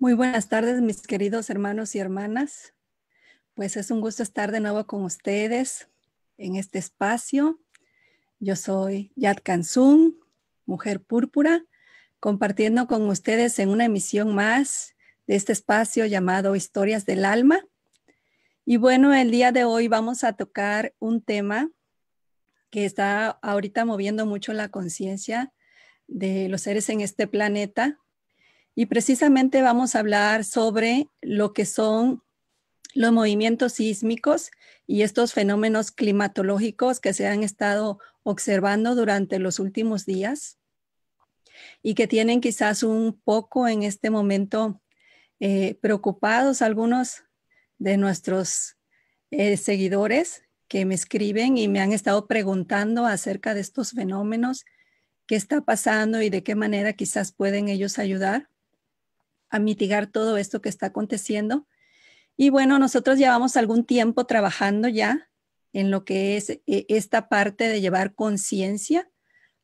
Muy buenas tardes, mis queridos hermanos y hermanas. Pues es un gusto estar de nuevo con ustedes en este espacio. Yo soy Yad Kansun, mujer púrpura, compartiendo con ustedes en una emisión más de este espacio llamado Historias del Alma. Y bueno, el día de hoy vamos a tocar un tema que está ahorita moviendo mucho la conciencia de los seres en este planeta. Y precisamente vamos a hablar sobre lo que son los movimientos sísmicos y estos fenómenos climatológicos que se han estado observando durante los últimos días y que tienen quizás un poco en este momento eh, preocupados algunos de nuestros eh, seguidores que me escriben y me han estado preguntando acerca de estos fenómenos, qué está pasando y de qué manera quizás pueden ellos ayudar a mitigar todo esto que está aconteciendo. Y bueno, nosotros llevamos algún tiempo trabajando ya en lo que es eh, esta parte de llevar conciencia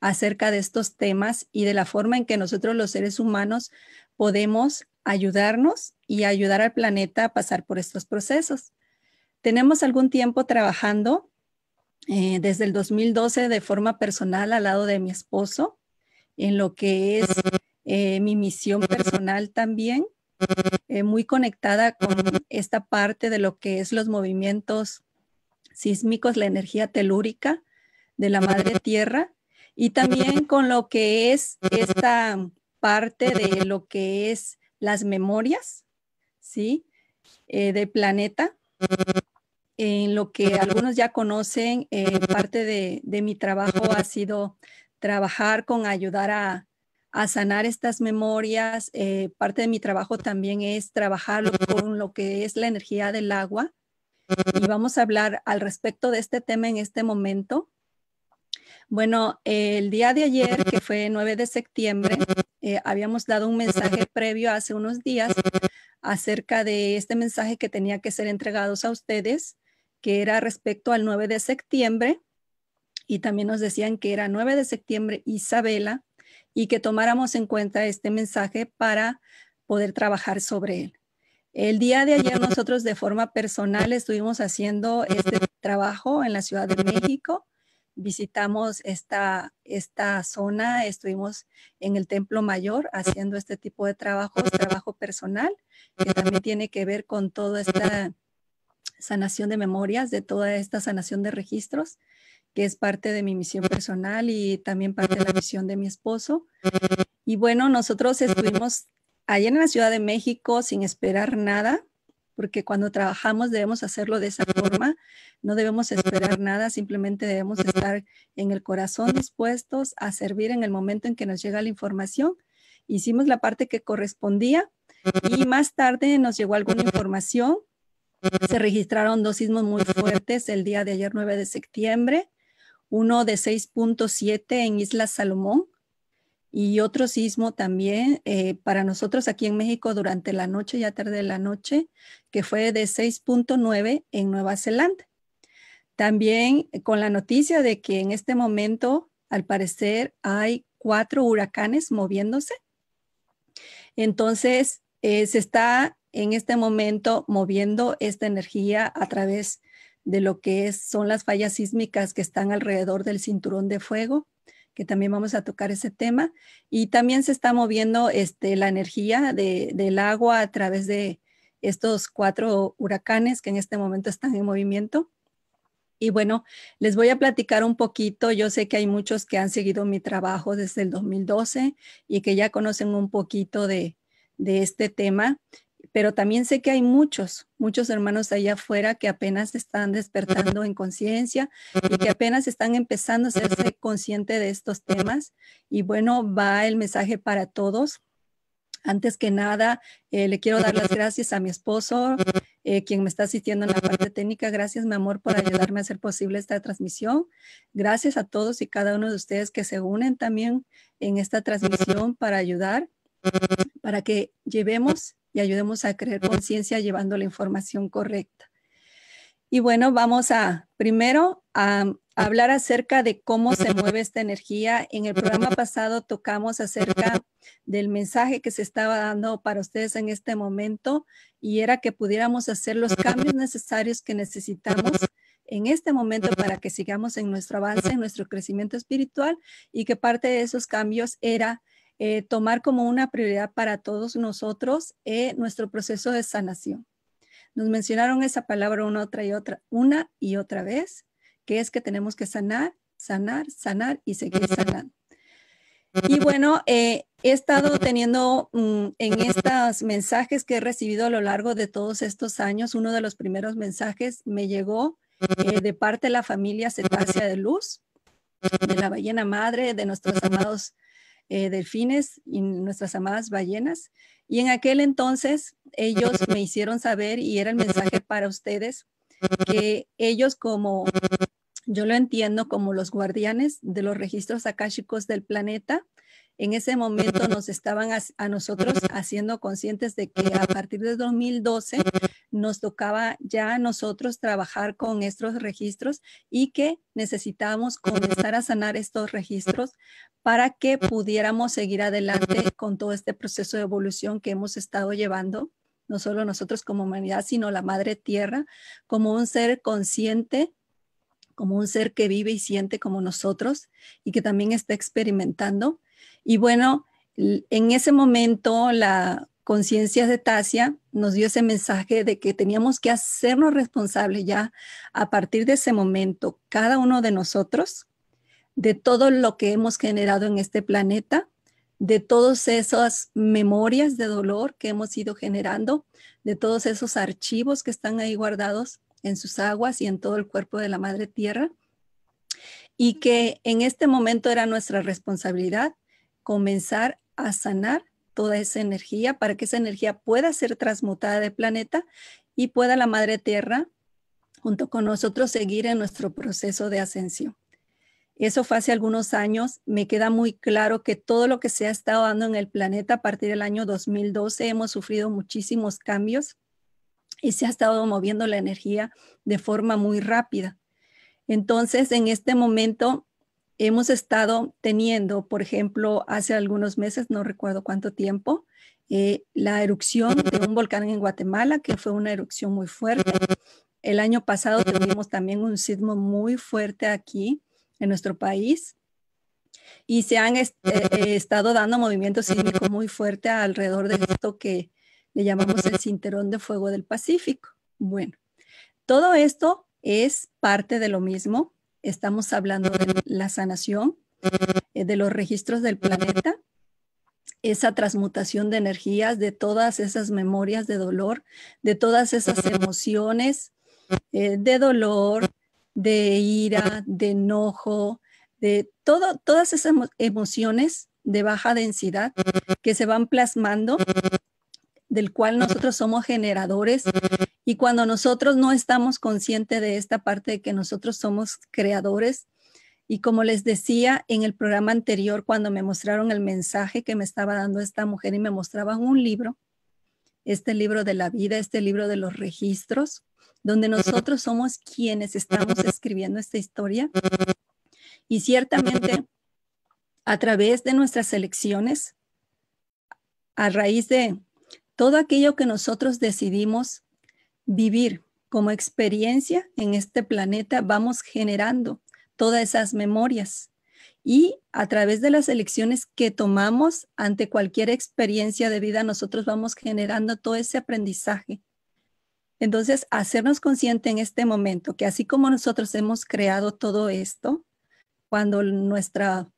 acerca de estos temas y de la forma en que nosotros los seres humanos podemos ayudarnos y ayudar al planeta a pasar por estos procesos. Tenemos algún tiempo trabajando eh, desde el 2012 de forma personal al lado de mi esposo en lo que es eh, mi misión personal también, eh, muy conectada con esta parte de lo que es los movimientos sísmicos, la energía telúrica de la madre tierra y también con lo que es esta parte de lo que es las memorias, ¿sí? del planeta en lo que algunos ya conocen, eh, parte de, mi trabajo ha sido trabajar con ayudar a, sanar estas memorias. Eh, parte de mi trabajo también es trabajar con lo que es la energía del agua. Y vamos a hablar al respecto de este tema en este momento. Bueno, el día de ayer, que fue 9 de septiembre, eh, habíamos dado un mensaje previo hace unos días acerca de este mensaje que tenía que ser entregados a ustedes que era respecto al 9 de septiembre, y también nos decían que era 9 de septiembre Isabela, y que tomáramos en cuenta este mensaje para poder trabajar sobre él. El día de ayer nosotros de forma personal estuvimos haciendo este trabajo en la Ciudad de México. Visitamos esta, esta zona, estuvimos en el Templo Mayor haciendo este tipo de trabajo, trabajo personal, que también tiene que ver con todo esta sanación de memorias, de toda esta sanación de registros, que es parte de mi misión personal y también parte de la misión de mi esposo. Y bueno, nosotros estuvimos allá en la Ciudad de México sin esperar nada, porque cuando trabajamos debemos hacerlo de esa forma, no debemos esperar nada, simplemente debemos estar en el corazón dispuestos a servir en el momento en que nos llega la información. Hicimos la parte que correspondía y más tarde nos llegó alguna información se registraron dos sismos muy fuertes el día de ayer, 9 de septiembre, uno de 6.7 en Isla Salomón y otro sismo también eh, para nosotros aquí en México durante la noche, ya tarde de la noche, que fue de 6.9 en Nueva Zelanda. También con la noticia de que en este momento, al parecer, hay cuatro huracanes moviéndose. Entonces, eh, se está en este momento moviendo esta energía a través de lo que son las fallas sísmicas que están alrededor del cinturón de fuego, que también vamos a tocar ese tema. Y también se está moviendo este, la energía del agua a través de estos cuatro huracanes que en este momento están en movimiento. Y bueno, les voy a platicar un poquito. Yo sé que hay muchos que han seguido mi trabajo desde el 2012 y que ya conocen un poquito de, de este tema pero también sé que hay muchos, muchos hermanos allá afuera que apenas están despertando en conciencia y que apenas están empezando a hacerse consciente de estos temas. Y bueno, va el mensaje para todos. Antes que nada, eh, le quiero dar las gracias a mi esposo, eh, quien me está asistiendo en la parte técnica. Gracias, mi amor, por ayudarme a hacer posible esta transmisión. Gracias a todos y cada uno de ustedes que se unen también en esta transmisión para ayudar, para que llevemos y ayudemos a crear conciencia llevando la información correcta. Y bueno, vamos a primero a, hablar acerca de cómo se mueve esta energía. En el programa pasado tocamos acerca del mensaje que se estaba dando para ustedes en este momento y era que pudiéramos hacer los cambios necesarios que necesitamos en este momento para que sigamos en nuestro avance, en nuestro crecimiento espiritual y que parte de esos cambios era eh, tomar como una prioridad para todos nosotros eh, nuestro proceso de sanación. Nos mencionaron esa palabra una, otra y otra, una y otra vez, que es que tenemos que sanar, sanar, sanar y seguir sanando. Y bueno, eh, he estado teniendo mm, en estos mensajes que he recibido a lo largo de todos estos años, uno de los primeros mensajes me llegó eh, de parte de la familia Cetácea de Luz, de la ballena madre, de nuestros amados eh, delfines y nuestras amadas ballenas. Y en aquel entonces ellos me hicieron saber, y era el mensaje para ustedes, que ellos como, yo lo entiendo como los guardianes de los registros akáshicos del planeta, en ese momento nos estaban a, nosotros haciendo conscientes de que a partir de 2012 nos tocaba ya a nosotros trabajar con estos registros y que necesitábamos comenzar a sanar estos registros para que pudiéramos seguir adelante con todo este proceso de evolución que hemos estado llevando, no solo nosotros como humanidad, sino la Madre Tierra, como un ser consciente como un ser que vive y siente como nosotros y que también está experimentando y bueno, en ese momento la conciencia de Tasia nos dio ese mensaje de que teníamos que hacernos responsables ya a partir de ese momento, cada uno de nosotros, de todo lo que hemos generado en este planeta, de todas esas memorias de dolor que hemos ido generando, de todos esos archivos que están ahí guardados en sus aguas y en todo el cuerpo de la Madre Tierra, y que en este momento era nuestra responsabilidad comenzar a sanar toda esa energía para que esa energía pueda ser transmutada de planeta y pueda la Madre Tierra junto con nosotros seguir en nuestro proceso de ascensión. Eso fue hace algunos años. Me queda muy claro que todo lo que se ha estado dando en el planeta a partir del año 2012 hemos sufrido muchísimos cambios y se ha estado moviendo la energía de forma muy rápida. Entonces, en este momento hemos estado teniendo, por ejemplo, hace algunos meses, no recuerdo cuánto tiempo, eh, la erupción de un volcán en Guatemala, que fue una erupción muy fuerte. El año pasado tuvimos también un sismo muy fuerte aquí en nuestro país y se han eh, eh, estado dando movimientos sísmicos muy fuertes alrededor de esto que le llamamos el cinturón de fuego del Pacífico. Bueno, todo esto es parte de lo mismo estamos hablando de la sanación, eh, de los registros del planeta, esa transmutación de energías, de todas esas memorias de dolor, de todas esas emociones eh, de dolor, de ira, de enojo, de todo, todas esas emociones de baja densidad que se van plasmando, del cual nosotros somos generadores y cuando nosotros no estamos conscientes de esta parte de que nosotros somos creadores, y como les decía en el programa anterior, cuando me mostraron el mensaje que me estaba dando esta mujer y me mostraban un libro, este libro de la vida, este libro de los registros, donde nosotros somos quienes estamos escribiendo esta historia. Y ciertamente, a través de nuestras elecciones, a raíz de todo aquello que nosotros decidimos vivir como experiencia en este planeta, vamos generando todas esas memorias. Y a través de las elecciones que tomamos ante cualquier experiencia de vida, nosotros vamos generando todo ese aprendizaje. Entonces, hacernos consciente en este momento que así como nosotros hemos creado todo esto, cuando nuestra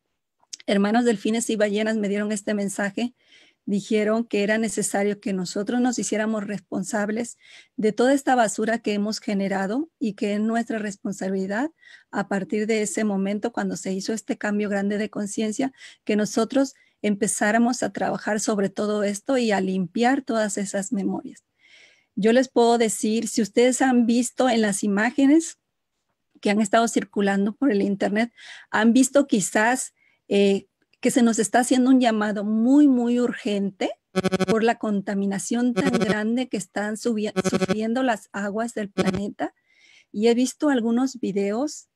hermanos delfines y ballenas me dieron este mensaje, dijeron que era necesario que nosotros nos hiciéramos responsables de toda esta basura que hemos generado y que es nuestra responsabilidad a partir de ese momento cuando se hizo este cambio grande de conciencia, que nosotros empezáramos a trabajar sobre todo esto y a limpiar todas esas memorias. Yo les puedo decir, si ustedes han visto en las imágenes que han estado circulando por el Internet, han visto quizás eh, que se nos está haciendo un llamado muy, muy urgente por la contaminación tan grande que están sufriendo las aguas del planeta. y he visto algunos videos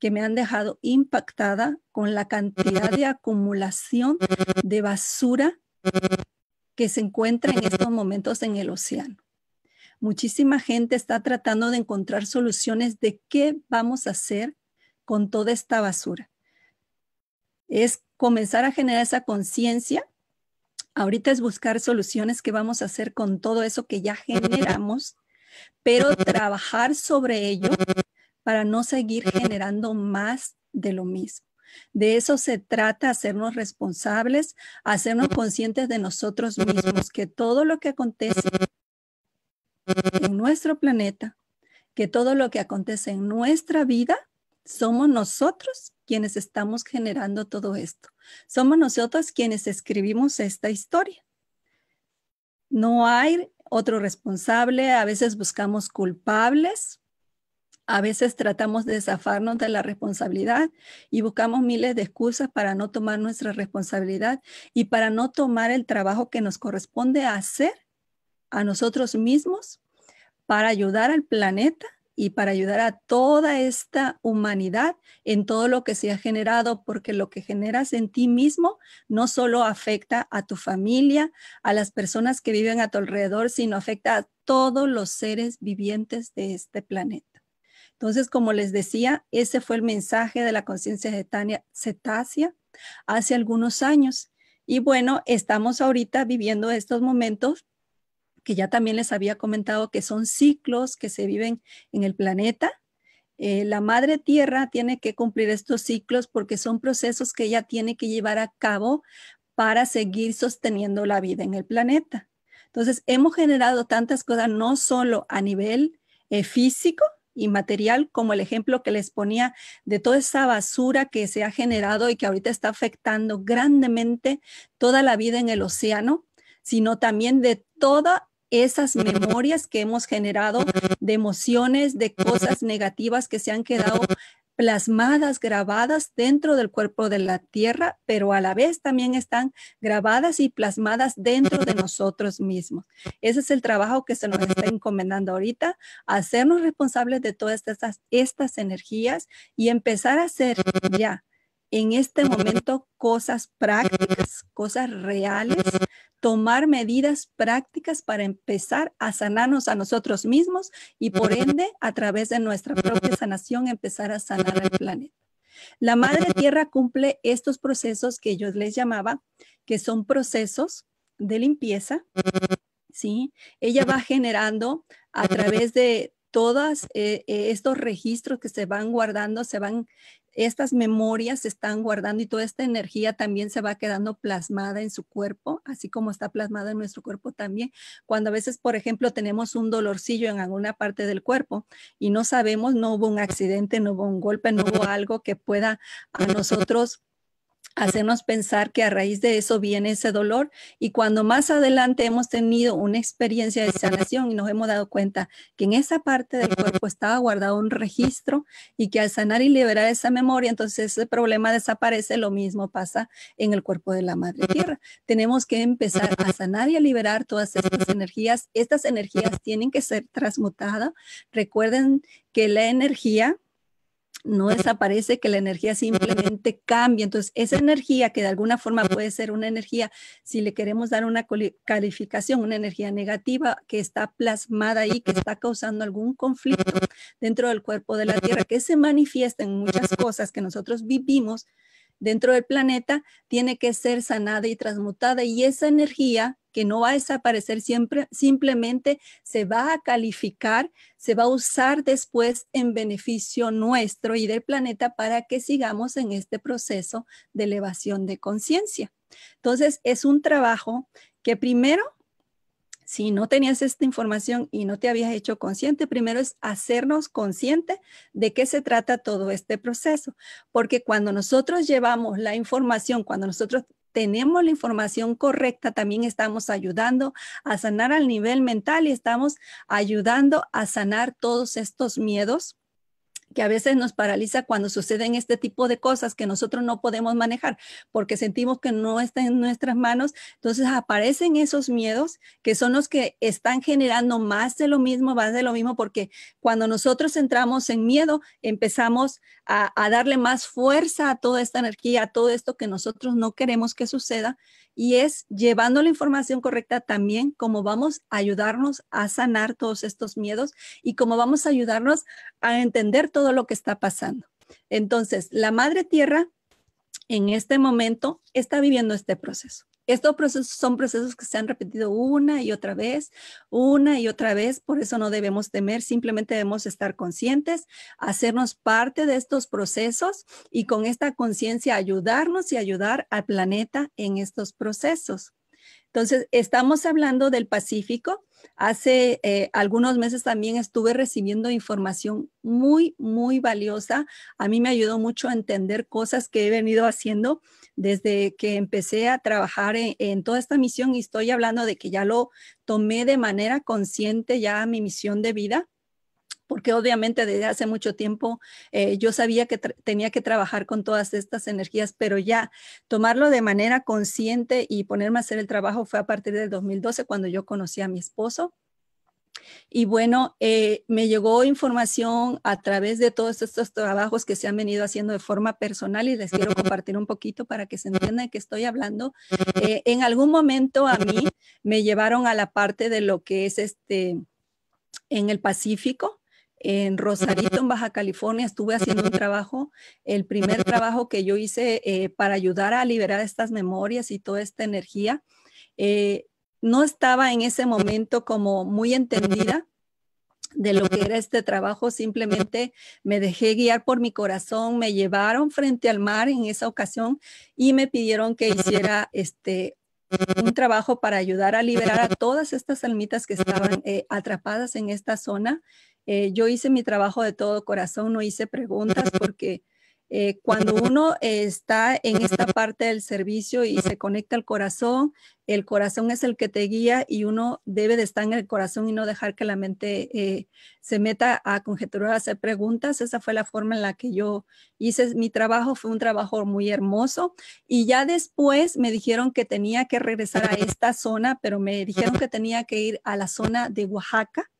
que me han dejado impactada con la cantidad de acumulación de basura que se encuentra en estos momentos en el océano. Muchísima gente está tratando de encontrar soluciones de qué vamos a hacer con toda esta basura. Es comenzar a generar esa conciencia. Ahorita es buscar soluciones que vamos a hacer con todo eso que ya generamos, pero trabajar sobre ello para no seguir generando más de lo mismo. De eso se trata, hacernos responsables, hacernos conscientes de nosotros mismos, que todo lo que acontece en nuestro planeta, que todo lo que acontece en nuestra vida, somos nosotros quienes estamos generando todo esto. Somos nosotros quienes escribimos esta historia. No hay otro responsable, a veces buscamos culpables, a veces tratamos de zafarnos de la responsabilidad y buscamos miles de excusas para no tomar nuestra responsabilidad y para no tomar el trabajo que nos corresponde hacer a nosotros mismos para ayudar al planeta y para ayudar a toda esta humanidad en todo lo que se ha generado, porque lo que generas en ti mismo no solo afecta a tu familia, a las personas que viven a tu alrededor, sino afecta a todos los seres vivientes de este planeta. Entonces, como les decía, ese fue el mensaje de la conciencia cetácea hace algunos años. Y bueno, estamos ahorita viviendo estos momentos que ya también les había comentado que son ciclos que se viven en el planeta. Eh, la madre tierra tiene que cumplir estos ciclos porque son procesos que ella tiene que llevar a cabo para seguir sosteniendo la vida en el planeta. Entonces, hemos generado tantas cosas, no solo a nivel eh, físico, y material, como el ejemplo que les ponía de toda esa basura que se ha generado y que ahorita está afectando grandemente toda la vida en el océano, sino también de todas esas memorias que hemos generado de emociones, de cosas negativas que se han quedado plasmadas, grabadas dentro del cuerpo de la tierra, pero a la vez también están grabadas y plasmadas dentro de nosotros mismos. Ese es el trabajo que se nos está encomendando ahorita, hacernos responsables de todas estas, estas energías y empezar a hacer ya en este momento cosas prácticas, cosas reales, tomar medidas prácticas para empezar a sanarnos a nosotros mismos y por ende a través de nuestra propia sanación empezar a sanar al planeta. La Madre Tierra cumple estos procesos que yo les llamaba, que son procesos de limpieza, ¿sí? Ella va generando a través de todos eh, eh, estos registros que se van guardando, se van estas memorias se están guardando y toda esta energía también se va quedando plasmada en su cuerpo, así como está plasmada en nuestro cuerpo también. Cuando a veces, por ejemplo, tenemos un dolorcillo en alguna parte del cuerpo y no sabemos, no hubo un accidente, no hubo un golpe, no hubo algo que pueda a nosotros hacernos pensar que a raíz de eso viene ese dolor y cuando más adelante hemos tenido una experiencia de sanación y nos hemos dado cuenta que en esa parte del cuerpo estaba guardado un registro y que al sanar y liberar esa memoria, entonces ese problema desaparece, lo mismo pasa en el cuerpo de la madre tierra. Tenemos que empezar a sanar y a liberar todas estas energías. Estas energías tienen que ser transmutadas. Recuerden que la energía no desaparece, que la energía simplemente cambia. Entonces, esa energía que de alguna forma puede ser una energía, si le queremos dar una calificación, una energía negativa que está plasmada ahí, que está causando algún conflicto dentro del cuerpo de la Tierra, que se manifiesta en muchas cosas que nosotros vivimos dentro del planeta, tiene que ser sanada y transmutada. Y esa energía que no va a desaparecer siempre, simplemente se va a calificar, se va a usar después en beneficio nuestro y del planeta para que sigamos en este proceso de elevación de conciencia. Entonces, es un trabajo que primero si no tenías esta información y no te habías hecho consciente, primero es hacernos consciente de qué se trata todo este proceso, porque cuando nosotros llevamos la información, cuando nosotros tenemos la información correcta, también estamos ayudando a sanar al nivel mental y estamos ayudando a sanar todos estos miedos que a veces nos paraliza cuando suceden este tipo de cosas que nosotros no podemos manejar porque sentimos que no está en nuestras manos. Entonces aparecen esos miedos que son los que están generando más de lo mismo, más de lo mismo, porque cuando nosotros entramos en miedo, empezamos a, a darle más fuerza a toda esta energía, a todo esto que nosotros no queremos que suceda y es llevando la información correcta también como vamos a ayudarnos a sanar todos estos miedos y cómo vamos a ayudarnos a entender todo lo que está pasando. Entonces, la Madre Tierra en este momento está viviendo este proceso. Estos procesos son procesos que se han repetido una y otra vez, una y otra vez, por eso no debemos temer, simplemente debemos estar conscientes, hacernos parte de estos procesos y con esta conciencia ayudarnos y ayudar al planeta en estos procesos. Entonces, estamos hablando del Pacífico. Hace eh, algunos meses también estuve recibiendo información muy, muy valiosa. A mí me ayudó mucho a entender cosas que he venido haciendo desde que empecé a trabajar en, toda esta misión y estoy hablando de que ya lo tomé de manera consciente ya mi misión de vida porque obviamente desde hace mucho tiempo eh, yo sabía que tenía que trabajar con todas estas energías, pero ya tomarlo de manera consciente y ponerme a hacer el trabajo fue a partir del 2012 cuando yo conocí a mi esposo. Y bueno, eh, me llegó información a través de todos estos trabajos que se han venido haciendo de forma personal y les quiero compartir un poquito para que se entienda de qué estoy hablando. Eh, en algún momento a mí me llevaron a la parte de lo que es este en el Pacífico, en Rosarito, en Baja California, estuve haciendo un trabajo, el primer trabajo que yo hice eh, para ayudar a liberar estas memorias y toda esta energía no estaba en ese momento como muy entendida de lo que era este trabajo, simplemente me dejé guiar por mi corazón, me llevaron frente al mar en esa ocasión y me pidieron que hiciera este un trabajo para ayudar a liberar a todas estas almitas que estaban eh, atrapadas en esta zona. Eh, yo hice mi trabajo de todo corazón, no hice preguntas porque eh, cuando uno está en esta parte del servicio y se conecta al corazón, el corazón es el que te guía y uno debe de estar en el corazón y no dejar que la mente eh, se meta a conjeturar, a hacer preguntas. Esa fue la forma en la que yo hice mi trabajo. Fue un trabajo muy hermoso. Y ya después me dijeron que tenía que regresar a esta zona, pero me dijeron que tenía que ir a la zona de Oaxaca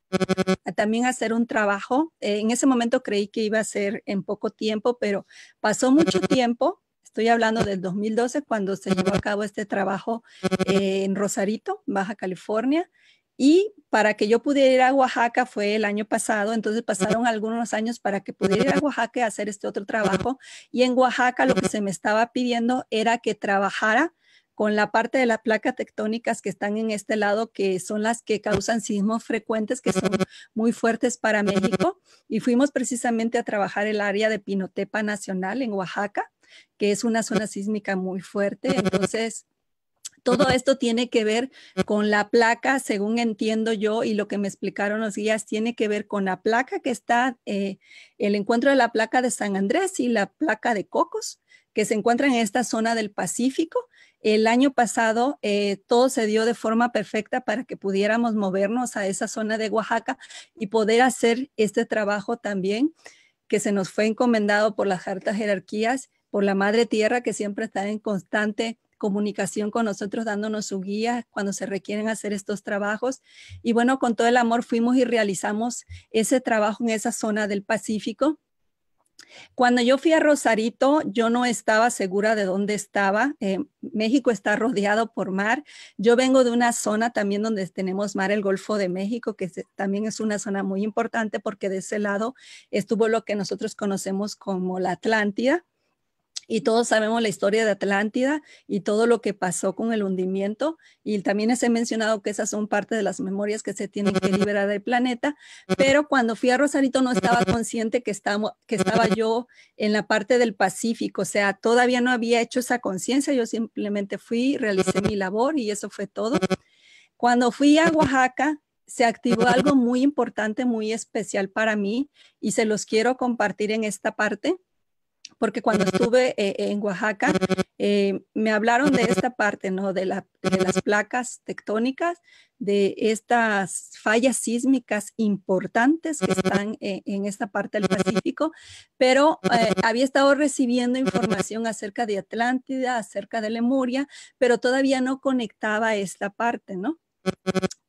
también hacer un trabajo. Eh, en ese momento creí que iba a ser en poco tiempo, pero pasó mucho tiempo. Estoy hablando del 2012 cuando se llevó a cabo este trabajo eh, en Rosarito, Baja California. Y para que yo pudiera ir a Oaxaca fue el año pasado, entonces pasaron algunos años para que pudiera ir a Oaxaca a hacer este otro trabajo. Y en Oaxaca lo que se me estaba pidiendo era que trabajara con la parte de las placas tectónicas que están en este lado, que son las que causan sismos frecuentes, que son muy fuertes para México. Y fuimos precisamente a trabajar el área de Pinotepa Nacional en Oaxaca, que es una zona sísmica muy fuerte. Entonces, todo esto tiene que ver con la placa, según entiendo yo, y lo que me explicaron los guías, tiene que ver con la placa que está, eh, el encuentro de la placa de San Andrés y la placa de Cocos, que se encuentran en esta zona del Pacífico el año pasado eh, todo se dio de forma perfecta para que pudiéramos movernos a esa zona de Oaxaca y poder hacer este trabajo también que se nos fue encomendado por las altas jerarquías, por la Madre Tierra que siempre está en constante comunicación con nosotros, dándonos su guía cuando se requieren hacer estos trabajos. Y bueno, con todo el amor fuimos y realizamos ese trabajo en esa zona del Pacífico cuando yo fui a Rosarito, yo no estaba segura de dónde estaba. Eh, México está rodeado por mar. Yo vengo de una zona también donde tenemos mar, el Golfo de México, que también es una zona muy importante porque de ese lado estuvo lo que nosotros conocemos como la Atlántida y todos sabemos la historia de Atlántida y todo lo que pasó con el hundimiento. Y también les he mencionado que esas son parte de las memorias que se tienen que liberar del planeta. Pero cuando fui a Rosarito no estaba consciente que, estaba, que estaba yo en la parte del Pacífico. O sea, todavía no había hecho esa conciencia. Yo simplemente fui, realicé mi labor y eso fue todo. Cuando fui a Oaxaca, se activó algo muy importante, muy especial para mí y se los quiero compartir en esta parte porque cuando estuve eh, en Oaxaca, eh, me hablaron de esta parte, ¿no? De, las placas tectónicas, de estas fallas sísmicas importantes que están eh, en esta parte del Pacífico, pero había estado recibiendo información acerca de Atlántida, acerca de Lemuria, pero todavía no conectaba esta parte, ¿no?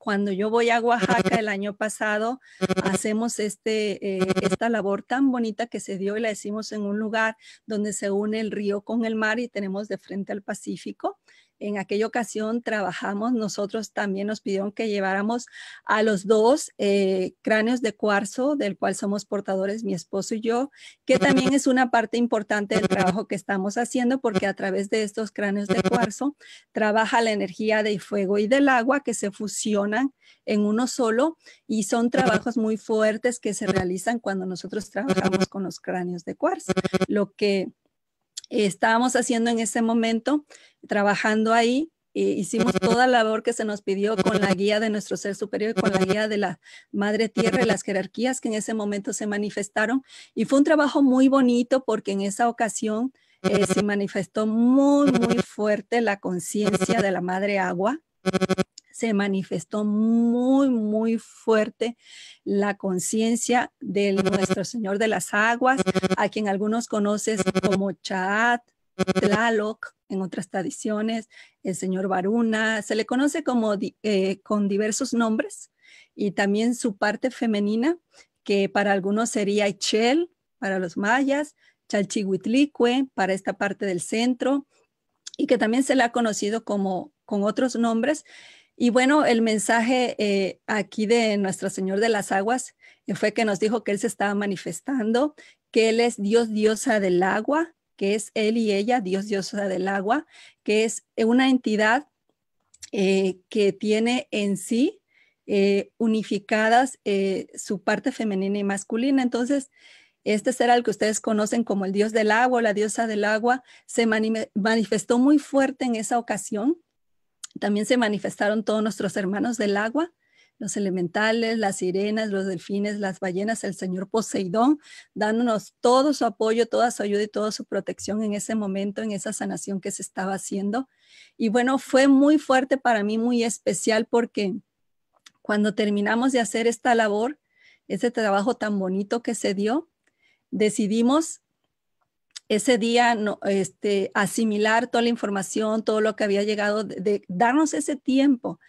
Cuando yo voy a Oaxaca el año pasado, hacemos este, eh, esta labor tan bonita que se dio y la hicimos en un lugar donde se une el río con el mar y tenemos de frente al Pacífico. En aquella ocasión trabajamos, nosotros también nos pidieron que lleváramos a los dos eh, cráneos de cuarzo, del cual somos portadores mi esposo y yo, que también es una parte importante del trabajo que estamos haciendo, porque a través de estos cráneos de cuarzo trabaja la energía del fuego y del agua que se fusionan en uno solo y son trabajos muy fuertes que se realizan cuando nosotros trabajamos con los cráneos de cuarzo. Lo que estábamos haciendo en ese momento, trabajando ahí. Eh, hicimos toda la labor que se nos pidió con la guía de nuestro ser superior con la guía de la Madre Tierra y las jerarquías que en ese momento se manifestaron. Y fue un trabajo muy bonito porque en esa ocasión eh, se manifestó muy, muy fuerte la conciencia de la Madre Agua se manifestó muy, muy fuerte la conciencia de nuestro Señor de las Aguas, a quien algunos conocen como Chat, Tlaloc, en otras tradiciones, el Señor Varuna, se le conoce como eh, con diversos nombres y también su parte femenina, que para algunos sería Ichel, para los mayas, Chalchihuitlicue, para esta parte del centro, y que también se le ha conocido como con otros nombres, y bueno, el mensaje eh, aquí de Nuestro Señor de las Aguas eh, fue que nos dijo que Él se estaba manifestando, que Él es Dios, diosa del agua, que es Él y ella, Dios, diosa del agua, que es una entidad eh, que tiene en sí unificadas su parte femenina y masculina. Entonces, este ser al que ustedes conocen como el Dios del agua, la diosa del agua, se manifestó muy fuerte en esa ocasión también se manifestaron todos nuestros hermanos del agua, los elementales, las sirenas, los delfines, las ballenas, el señor Poseidón, dándonos todo su apoyo, toda su ayuda y toda su protección en ese momento, en esa sanación que se estaba haciendo. Y bueno, fue muy fuerte para mí, muy especial porque cuando terminamos de hacer esta labor, ese trabajo tan bonito que se dio, decidimos ese día no, este, asimilar toda la información, todo lo que había llegado, de, darnos ese tiempo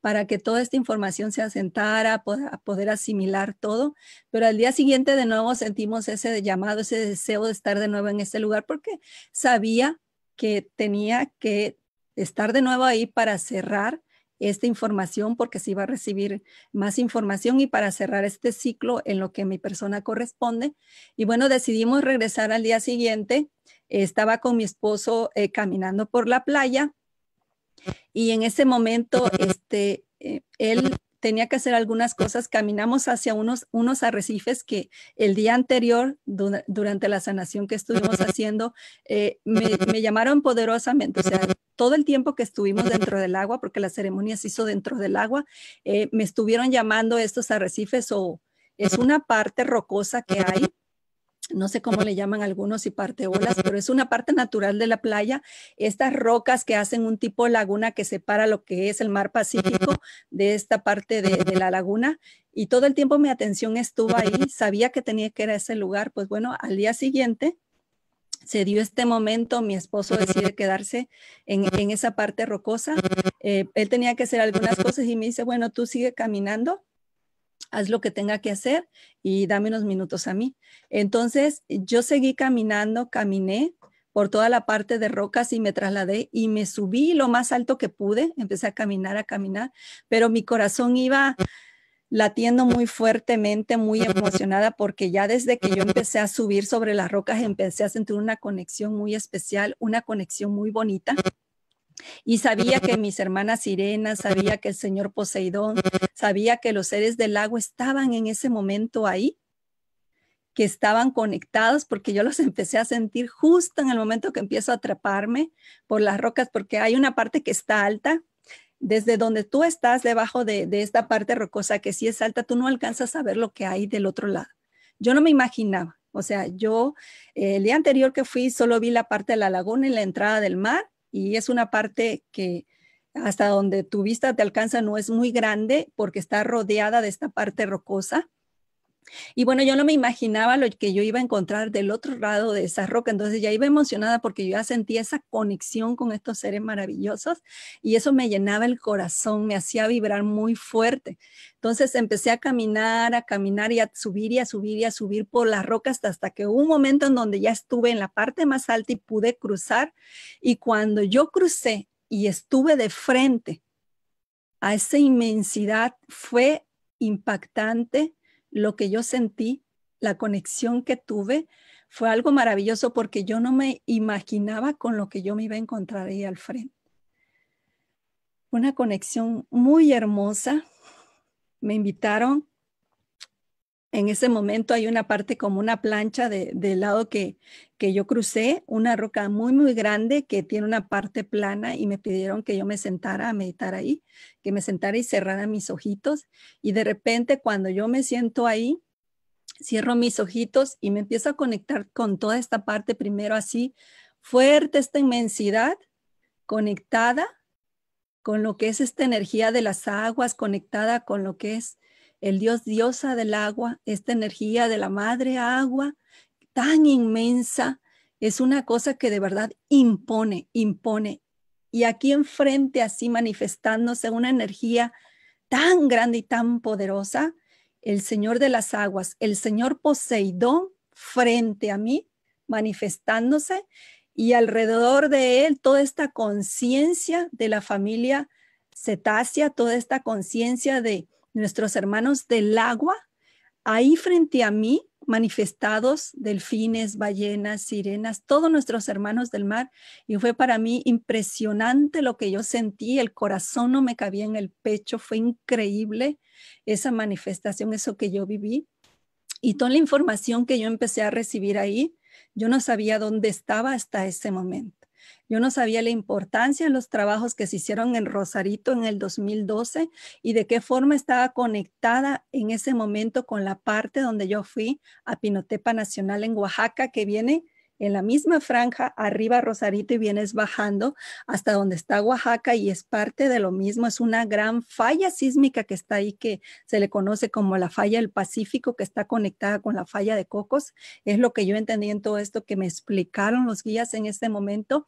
para que toda esta información se asentara, poder, poder asimilar todo. Pero al día siguiente de nuevo sentimos ese llamado, ese deseo de estar de nuevo en ese lugar, porque sabía que tenía que estar de nuevo ahí para cerrar esta información porque se iba a recibir más información y para cerrar este ciclo en lo que mi persona corresponde. Y bueno, decidimos regresar al día siguiente. Estaba con mi esposo eh, caminando por la playa y en ese momento este, eh, él tenía que hacer algunas cosas. Caminamos hacia unos, unos arrecifes que el día anterior, durante la sanación que estuvimos haciendo, eh, me, llamaron poderosamente. O sea, todo el tiempo que estuvimos dentro del agua, porque la ceremonia se hizo dentro del agua, eh, me estuvieron llamando estos arrecifes o es una parte rocosa que hay no sé cómo le llaman algunos y parte olas, pero es una parte natural de la playa. Estas rocas que hacen un tipo laguna que separa lo que es el mar Pacífico de esta parte de, la laguna. Y todo el tiempo mi atención estuvo ahí, sabía que tenía que ir a ese lugar. Pues bueno, al día siguiente se dio este momento, mi esposo decide quedarse en, esa parte rocosa. Eh, él tenía que hacer algunas cosas y me dice, bueno, tú sigue caminando haz lo que tenga que hacer y dame unos minutos a mí. Entonces yo seguí caminando, caminé por toda la parte de rocas y me trasladé y me subí lo más alto que pude, empecé a caminar, a caminar, pero mi corazón iba latiendo muy fuertemente, muy emocionada, porque ya desde que yo empecé a subir sobre las rocas, empecé a sentir una conexión muy especial, una conexión muy bonita. Y sabía que mis hermanas sirenas, sabía que el señor Poseidón, sabía que los seres del lago estaban en ese momento ahí, que estaban conectados, porque yo los empecé a sentir justo en el momento que empiezo a atraparme por las rocas, porque hay una parte que está alta. Desde donde tú estás debajo de, de esta parte rocosa que sí es alta, tú no alcanzas a ver lo que hay del otro lado. Yo no me imaginaba O sea, yo eh, el día anterior que fui solo vi la parte de la laguna y la entrada del mar y es una parte que hasta donde tu vista te alcanza no es muy grande porque está rodeada de esta parte rocosa y bueno, yo no me imaginaba lo que yo iba a encontrar del otro lado de esa roca, entonces ya iba emocionada porque yo ya sentía esa conexión con estos seres maravillosos y eso me llenaba el corazón, me hacía vibrar muy fuerte. Entonces empecé a caminar, a caminar y a subir y a subir y a subir por las rocas hasta que hubo un momento en donde ya estuve en la parte más alta y pude cruzar y cuando yo crucé y estuve de frente a esa inmensidad fue impactante lo que yo sentí, la conexión que tuve, fue algo maravilloso porque yo no me imaginaba con lo que yo me iba a encontrar ahí al frente. Una conexión muy hermosa. Me invitaron. En ese momento hay una parte como una plancha del lado que, que yo crucé, una roca muy, muy grande que tiene una parte plana y me pidieron que yo me sentara a meditar ahí que me sentara y cerrara mis ojitos. Y de repente cuando yo me siento ahí, cierro mis ojitos y me empiezo a conectar con toda esta parte primero así, fuerte esta inmensidad, conectada con lo que es esta energía de las aguas, conectada con lo que es el Dios diosa del agua, esta energía de la madre agua, tan inmensa, es una cosa que de verdad impone, impone, y aquí enfrente, así manifestándose una energía tan grande y tan poderosa, el Señor de las aguas, el Señor Poseidón frente a mí, manifestándose y alrededor de él toda esta conciencia de la familia cetácea, toda esta conciencia de nuestros hermanos del agua, ahí frente a mí manifestados, delfines, ballenas, sirenas, todos nuestros hermanos del mar. Y fue para mí impresionante lo que yo sentí, el corazón no me cabía en el pecho, fue increíble esa manifestación, eso que yo viví. Y toda la información que yo empecé a recibir ahí, yo no sabía dónde estaba hasta ese momento. Yo no sabía la importancia de los trabajos que se hicieron en Rosarito en el 2012 y de qué forma estaba conectada en ese momento con la parte donde yo fui a Pinotepa Nacional en Oaxaca, que viene en la misma franja, arriba Rosarito y vienes bajando hasta donde está Oaxaca y es parte de lo mismo. Es una gran falla sísmica que está ahí, que se le conoce como la falla del Pacífico, que está conectada con la falla de Cocos. Es lo que yo entendí en todo esto que me explicaron los guías en este momento.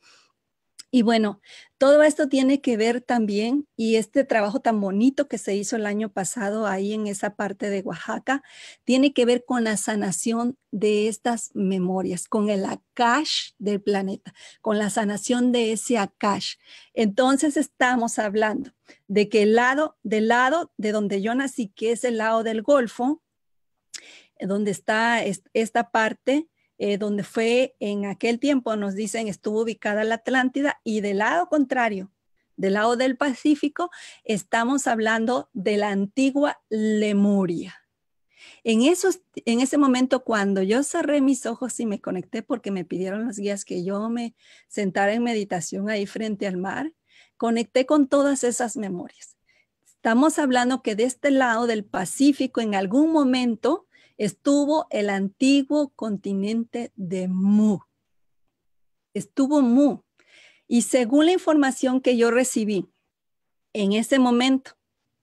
Y bueno, todo esto tiene que ver también, y este trabajo tan bonito que se hizo el año pasado ahí en esa parte de Oaxaca, tiene que ver con la sanación de estas memorias, con el Akash del planeta, con la sanación de ese Akash. Entonces estamos hablando de que el lado, del lado de donde yo nací, que es el lado del Golfo, donde está esta parte, eh, donde fue en aquel tiempo, nos dicen, estuvo ubicada la Atlántida y del lado contrario, del lado del Pacífico, estamos hablando de la antigua Lemuria. En, esos, en ese momento, cuando yo cerré mis ojos y me conecté porque me pidieron los guías que yo me sentara en meditación ahí frente al mar, conecté con todas esas memorias. Estamos hablando que de este lado del Pacífico, en algún momento, estuvo el antiguo continente de Mu. Estuvo Mu. Y según la información que yo recibí en ese momento,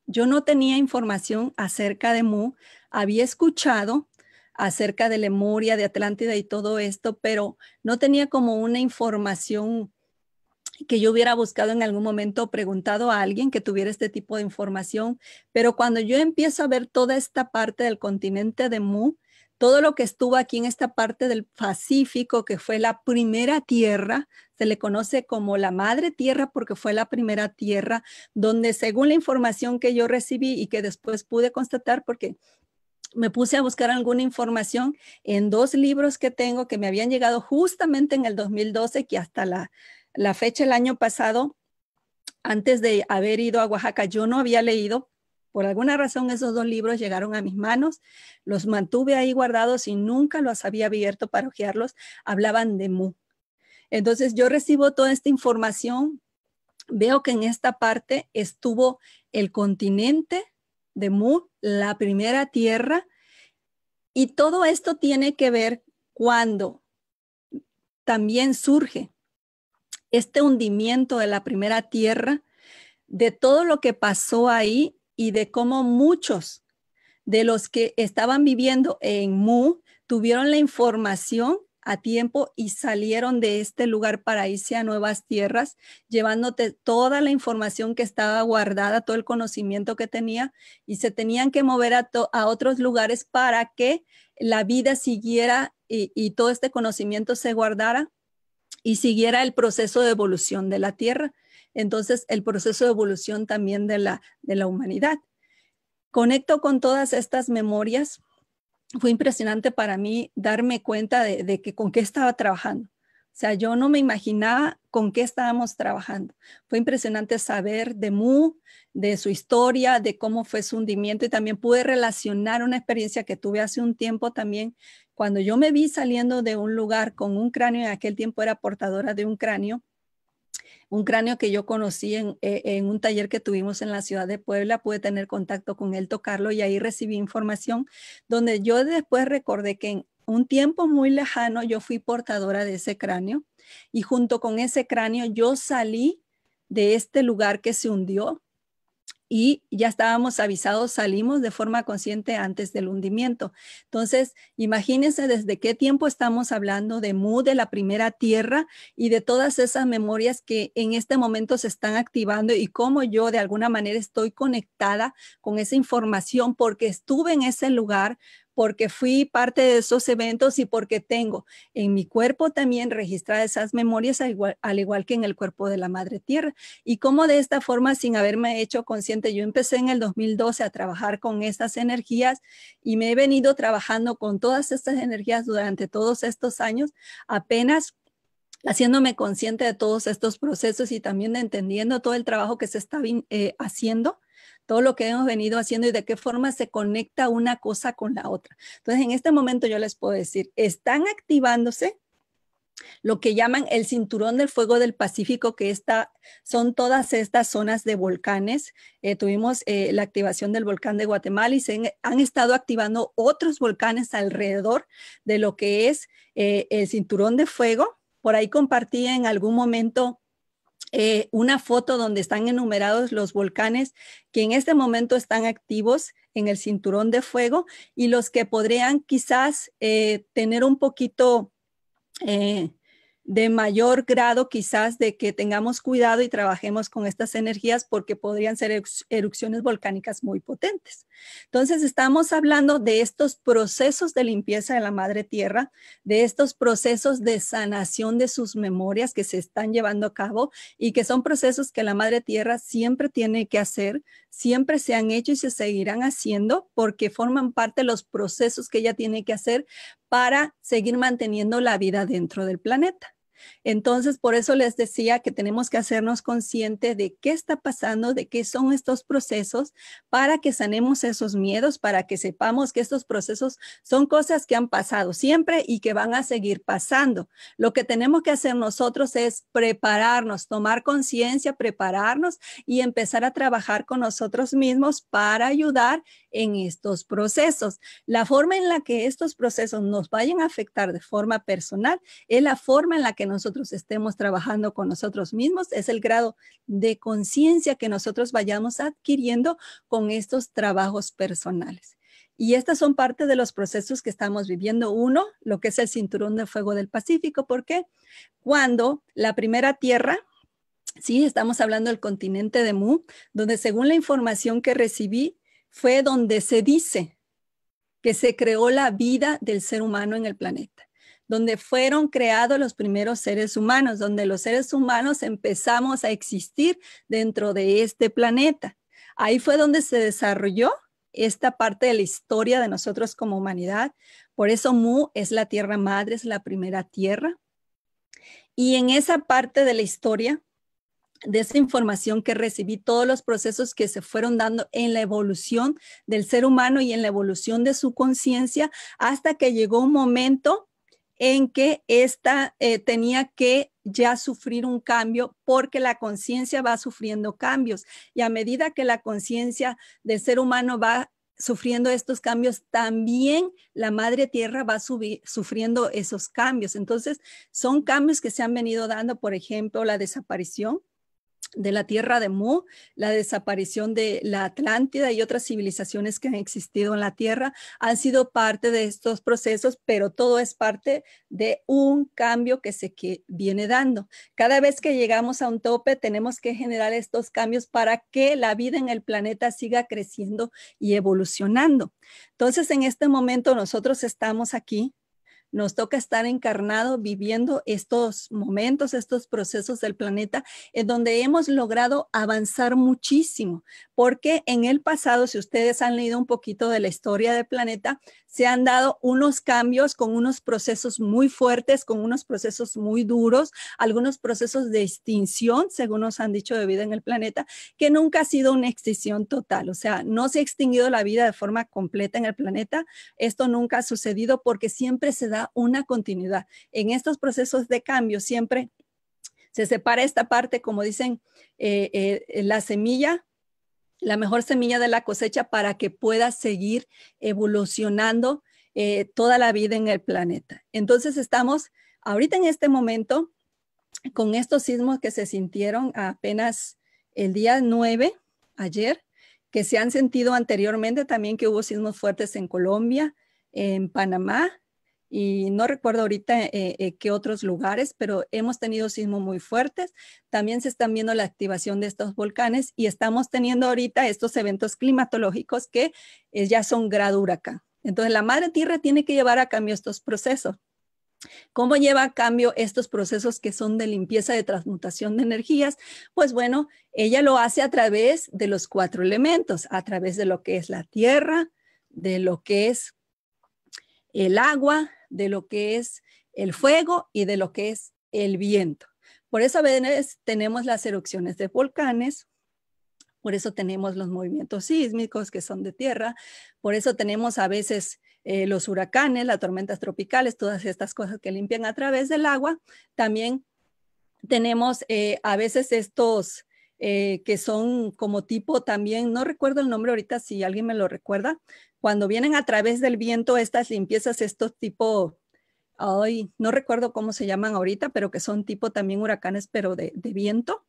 yo no tenía información acerca de Mu, había escuchado acerca de Lemuria, de Atlántida y todo esto, pero no tenía como una información que yo hubiera buscado en algún momento, preguntado a alguien que tuviera este tipo de información, pero cuando yo empiezo a ver toda esta parte del continente de Mu, todo lo que estuvo aquí en esta parte del Pacífico, que fue la primera tierra, se le conoce como la madre tierra porque fue la primera tierra, donde según la información que yo recibí y que después pude constatar, porque me puse a buscar alguna información en dos libros que tengo que me habían llegado justamente en el 2012, que hasta la la fecha el año pasado, antes de haber ido a Oaxaca, yo no había leído. Por alguna razón esos dos libros llegaron a mis manos, los mantuve ahí guardados y nunca los había abierto para ojearlos. Hablaban de Mu. Entonces yo recibo toda esta información, veo que en esta parte estuvo el continente de Mu, la primera tierra, y todo esto tiene que ver cuando también surge este hundimiento de la primera tierra, de todo lo que pasó ahí y de cómo muchos de los que estaban viviendo en Mu tuvieron la información a tiempo y salieron de este lugar para a nuevas tierras, llevándote toda la información que estaba guardada, todo el conocimiento que tenía, y se tenían que mover a, otros lugares para que la vida siguiera y, todo este conocimiento se guardara y siguiera el proceso de evolución de la tierra. Entonces, el proceso de evolución también de la, de la humanidad. Conecto con todas estas memorias fue impresionante para mí darme cuenta de, que con qué estaba trabajando. O sea, yo no me imaginaba con qué estábamos trabajando. Fue impresionante saber de Mu, de su historia, de cómo fue su hundimiento y también pude relacionar una experiencia que tuve hace un tiempo también, cuando yo me vi saliendo de un lugar con un cráneo, en aquel tiempo era portadora de un cráneo, un cráneo que yo conocí en, eh, en, un taller que tuvimos en la ciudad de Puebla, pude tener contacto con él, tocarlo y ahí recibí información donde yo después recordé que en un tiempo muy lejano yo fui portadora de ese cráneo y junto con ese cráneo yo salí de este lugar que se hundió y ya estábamos avisados, salimos de forma consciente antes del hundimiento. Entonces, imagínense desde qué tiempo estamos hablando de Mu, de la primera tierra y de todas esas memorias que en este momento se están activando y cómo yo de alguna manera estoy conectada con esa información porque estuve en ese lugar, porque fui parte de esos eventos y porque tengo en mi cuerpo también registradas esas memorias, al igual, que en el cuerpo de la Madre Tierra. Y cómo de esta forma, sin haberme hecho consciente, yo empecé en el 2012 a trabajar con estas energías y me he venido trabajando con todas estas energías durante todos estos años, apenas haciéndome consciente de todos estos procesos y también entendiendo todo el trabajo que se está eh, haciendo todo lo que hemos venido haciendo y de qué forma se conecta una cosa con la otra. Entonces, en este momento yo les puedo decir, están activándose lo que llaman el cinturón del fuego del Pacífico, que está, son todas estas zonas de volcanes. Eh, tuvimos eh, la activación del volcán de Guatemala y se han, estado activando otros volcanes alrededor de lo que es eh, el cinturón de fuego. Por ahí compartí en algún momento eh, una foto donde están enumerados los volcanes que en este momento están activos en el cinturón de fuego y los que podrían quizás eh, tener un poquito eh, de mayor grado quizás de que tengamos cuidado y trabajemos con estas energías porque podrían ser erupciones volcánicas muy potentes. Entonces, estamos hablando de estos procesos de limpieza de la madre tierra, de estos procesos de sanación de sus memorias que se están llevando a cabo y que son procesos que la madre tierra siempre tiene que hacer, siempre se han hecho y se seguirán haciendo porque forman parte de los procesos que ella tiene que hacer para seguir manteniendo la vida dentro del planeta. Entonces, por eso les decía que tenemos que hacernos conscientes de qué está pasando, de qué son estos procesos, para que sanemos esos miedos, para que sepamos que estos procesos son cosas que han pasado siempre y que van a seguir pasando. Lo que tenemos que hacer nosotros es prepararnos, tomar conciencia, prepararnos y empezar a trabajar con nosotros mismos para ayudar en estos procesos. La forma en la que estos procesos nos vayan a afectar de forma personal es la forma en la que nosotros estemos trabajando con nosotros mismos, es el grado de conciencia que nosotros vayamos adquiriendo con estos trabajos personales. Y estas son parte de los procesos que estamos viviendo. Uno, lo que es el cinturón de fuego del Pacífico, porque cuando la primera tierra, sí, estamos hablando del continente de Mu, donde según la información que recibí, fue donde se dice que se creó la vida del ser humano en el planeta, donde fueron creados los primeros seres humanos, donde los seres humanos empezamos a existir dentro de este planeta. Ahí fue donde se desarrolló esta parte de la historia de nosotros como humanidad. Por eso Mu es la tierra madre, es la primera tierra. Y en esa parte de la historia de esa información que recibí, todos los procesos que se fueron dando en la evolución del ser humano y en la evolución de su conciencia, hasta que llegó un momento en que esta eh, tenía que ya sufrir un cambio porque la conciencia va sufriendo cambios y a medida que la conciencia del ser humano va sufriendo estos cambios, también la madre tierra va sufriendo esos cambios. Entonces, son cambios que se han venido dando, por ejemplo, la desaparición de la tierra de Mu, la desaparición de la Atlántida y otras civilizaciones que han existido en la tierra han sido parte de estos procesos, pero todo es parte de un cambio que se viene dando. Cada vez que llegamos a un tope, tenemos que generar estos cambios para que la vida en el planeta siga creciendo y evolucionando. Entonces, en este momento nosotros estamos aquí nos toca estar encarnado viviendo estos momentos, estos procesos del planeta en donde hemos logrado avanzar muchísimo, porque en el pasado, si ustedes han leído un poquito de la historia del planeta, se han dado unos cambios con unos procesos muy fuertes, con unos procesos muy duros, algunos procesos de extinción, según nos han dicho de vida en el planeta, que nunca ha sido una extinción total, o sea, no se ha extinguido la vida de forma completa en el planeta. Esto nunca ha sucedido porque siempre se da una continuidad. En estos procesos de cambio siempre se separa esta parte, como dicen, eh, eh, la semilla, la mejor semilla de la cosecha para que pueda seguir evolucionando eh, toda la vida en el planeta. Entonces estamos ahorita en este momento con estos sismos que se sintieron apenas el día 9, ayer, que se han sentido anteriormente también que hubo sismos fuertes en Colombia, en Panamá, y no recuerdo ahorita eh, eh, qué otros lugares, pero hemos tenido sismos muy fuertes. También se están viendo la activación de estos volcanes y estamos teniendo ahorita estos eventos climatológicos que eh, ya son grado huracán. Entonces, la madre tierra tiene que llevar a cambio estos procesos. ¿Cómo lleva a cambio estos procesos que son de limpieza, de transmutación de energías? Pues bueno, ella lo hace a través de los cuatro elementos, a través de lo que es la tierra, de lo que es el agua, de lo que es el fuego y de lo que es el viento. Por eso a veces tenemos las erupciones de volcanes, por eso tenemos los movimientos sísmicos que son de tierra, por eso tenemos a veces eh, los huracanes, las tormentas tropicales, todas estas cosas que limpian a través del agua. También tenemos eh, a veces estos eh, que son como tipo también, no recuerdo el nombre ahorita si alguien me lo recuerda, cuando vienen a través del viento estas limpiezas, estos tipo, ay, no recuerdo cómo se llaman ahorita, pero que son tipo también huracanes, pero de, de viento.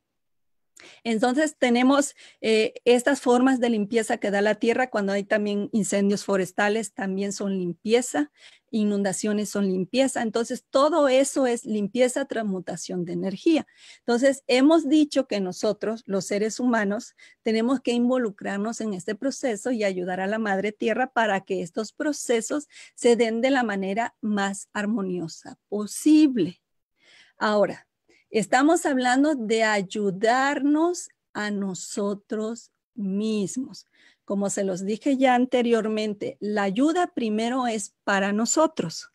Entonces tenemos eh, estas formas de limpieza que da la tierra cuando hay también incendios forestales, también son limpieza, inundaciones son limpieza. Entonces todo eso es limpieza, transmutación de energía. Entonces hemos dicho que nosotros, los seres humanos, tenemos que involucrarnos en este proceso y ayudar a la madre tierra para que estos procesos se den de la manera más armoniosa posible. Ahora, Estamos hablando de ayudarnos a nosotros mismos. Como se los dije ya anteriormente, la ayuda primero es para nosotros.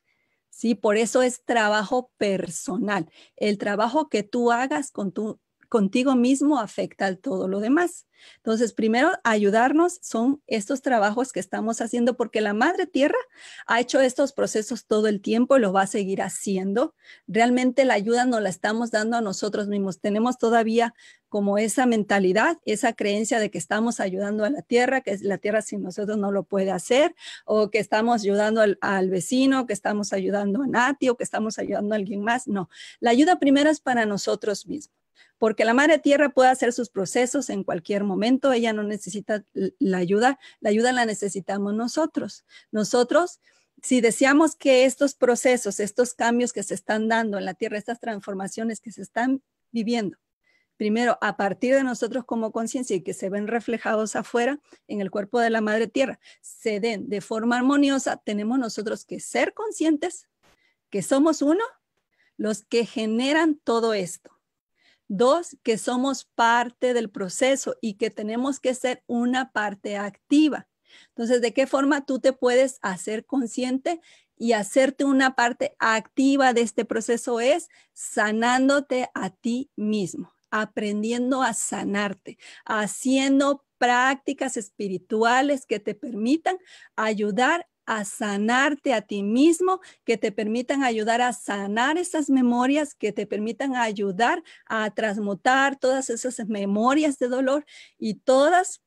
Sí, por eso es trabajo personal. El trabajo que tú hagas con tu, contigo mismo afecta a todo lo demás. Entonces, primero, ayudarnos son estos trabajos que estamos haciendo porque la Madre Tierra ha hecho estos procesos todo el tiempo y lo va a seguir haciendo. Realmente la ayuda nos la estamos dando a nosotros mismos. Tenemos todavía como esa mentalidad, esa creencia de que estamos ayudando a la Tierra, que la Tierra sin nosotros no lo puede hacer, o que estamos ayudando al, al vecino, que estamos ayudando a Nati, o que estamos ayudando a alguien más. No, la ayuda primero es para nosotros mismos porque la madre tierra puede hacer sus procesos en cualquier momento, ella no necesita la ayuda, la ayuda la necesitamos nosotros. Nosotros, si deseamos que estos procesos, estos cambios que se están dando en la tierra, estas transformaciones que se están viviendo, primero a partir de nosotros como conciencia y que se ven reflejados afuera en el cuerpo de la madre tierra, se den de forma armoniosa, tenemos nosotros que ser conscientes que somos uno los que generan todo esto. Dos, que somos parte del proceso y que tenemos que ser una parte activa. Entonces, ¿de qué forma tú te puedes hacer consciente y hacerte una parte activa de este proceso? Es sanándote a ti mismo, aprendiendo a sanarte, haciendo prácticas espirituales que te permitan ayudar a sanarte a ti mismo, que te permitan ayudar a sanar esas memorias, que te permitan ayudar a transmutar todas esas memorias de dolor y todas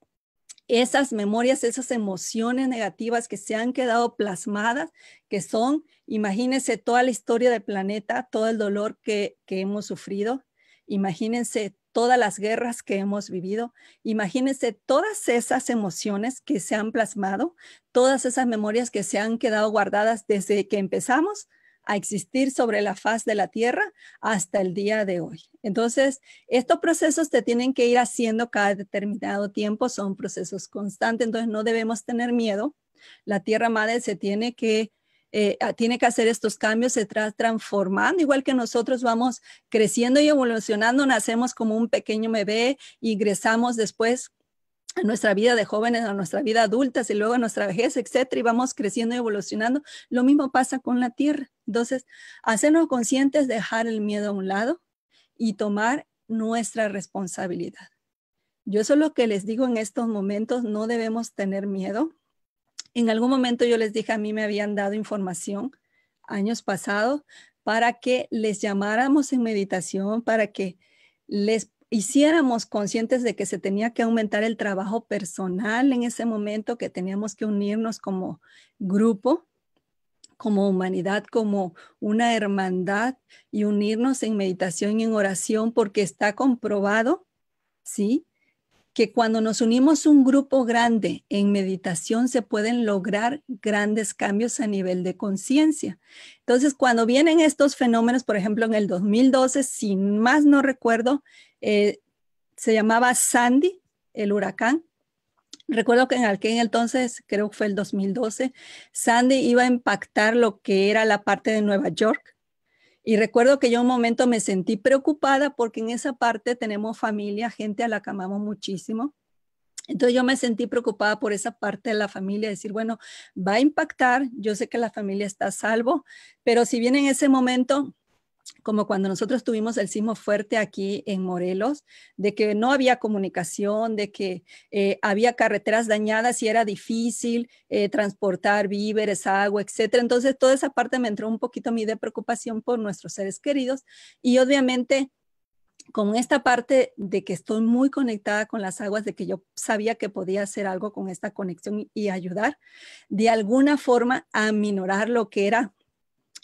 esas memorias, esas emociones negativas que se han quedado plasmadas, que son, imagínense toda la historia del planeta, todo el dolor que hemos sufrido, imagínense todas las guerras que hemos vivido, imagínense todas esas emociones que se han plasmado, todas esas memorias que se han quedado guardadas desde que empezamos a existir sobre la faz de la tierra hasta el día de hoy. Entonces, estos procesos te tienen que ir haciendo cada determinado tiempo, son procesos constantes, entonces no debemos tener miedo. La tierra madre se tiene que eh, tiene que hacer estos cambios, se está transformando, igual que nosotros vamos creciendo y evolucionando, nacemos como un pequeño bebé, ingresamos después a nuestra vida de jóvenes, a nuestra vida adulta y luego a nuestra vejez, etcétera, y vamos creciendo y evolucionando. Lo mismo pasa con la tierra. Entonces, hacernos conscientes, dejar el miedo a un lado y tomar nuestra responsabilidad. Yo eso es lo que les digo en estos momentos, no debemos tener miedo. En algún momento yo les dije, a mí me habían dado información años pasados para que les llamáramos en meditación, para que les hiciéramos conscientes de que se tenía que aumentar el trabajo personal en ese momento, que teníamos que unirnos como grupo, como humanidad, como una hermandad y unirnos en meditación y en oración, porque está comprobado, ¿sí? Que cuando nos unimos un grupo grande en meditación se pueden lograr grandes cambios a nivel de conciencia. Entonces, cuando vienen estos fenómenos, por ejemplo, en el 2012, sin más no recuerdo, eh, se llamaba Sandy, el huracán. Recuerdo que en aquel entonces, creo que fue el 2012, Sandy iba a impactar lo que era la parte de Nueva York y recuerdo que yo un momento me sentí preocupada porque en esa parte tenemos familia, gente a la que amamos muchísimo. Entonces yo me sentí preocupada por esa parte de la familia, decir, bueno, va a impactar, yo sé que la familia está a salvo, pero si bien en ese momento como cuando nosotros tuvimos el sismo fuerte aquí en Morelos, de que no había comunicación, de que eh, había carreteras dañadas y era difícil eh, transportar víveres, agua, etcétera. Entonces, toda esa parte me entró un poquito a mí de preocupación por nuestros seres queridos y obviamente con esta parte de que estoy muy conectada con las aguas, de que yo sabía que podía hacer algo con esta conexión y ayudar de alguna forma a minorar lo que era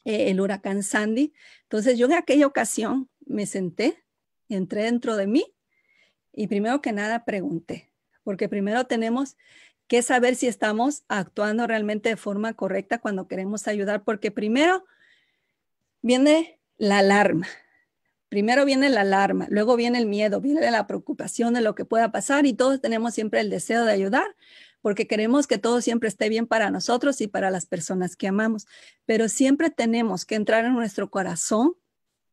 eh, el huracán Sandy. Entonces yo en aquella ocasión me senté, entré dentro de mí y primero que nada pregunté, porque primero tenemos que saber si estamos actuando realmente de forma correcta cuando queremos ayudar, porque primero viene la alarma. Primero viene la alarma, luego viene el miedo, viene la preocupación de lo que pueda pasar y todos tenemos siempre el deseo de ayudar, porque queremos que todo siempre esté bien para nosotros y para las personas que amamos. Pero siempre tenemos que entrar en nuestro corazón,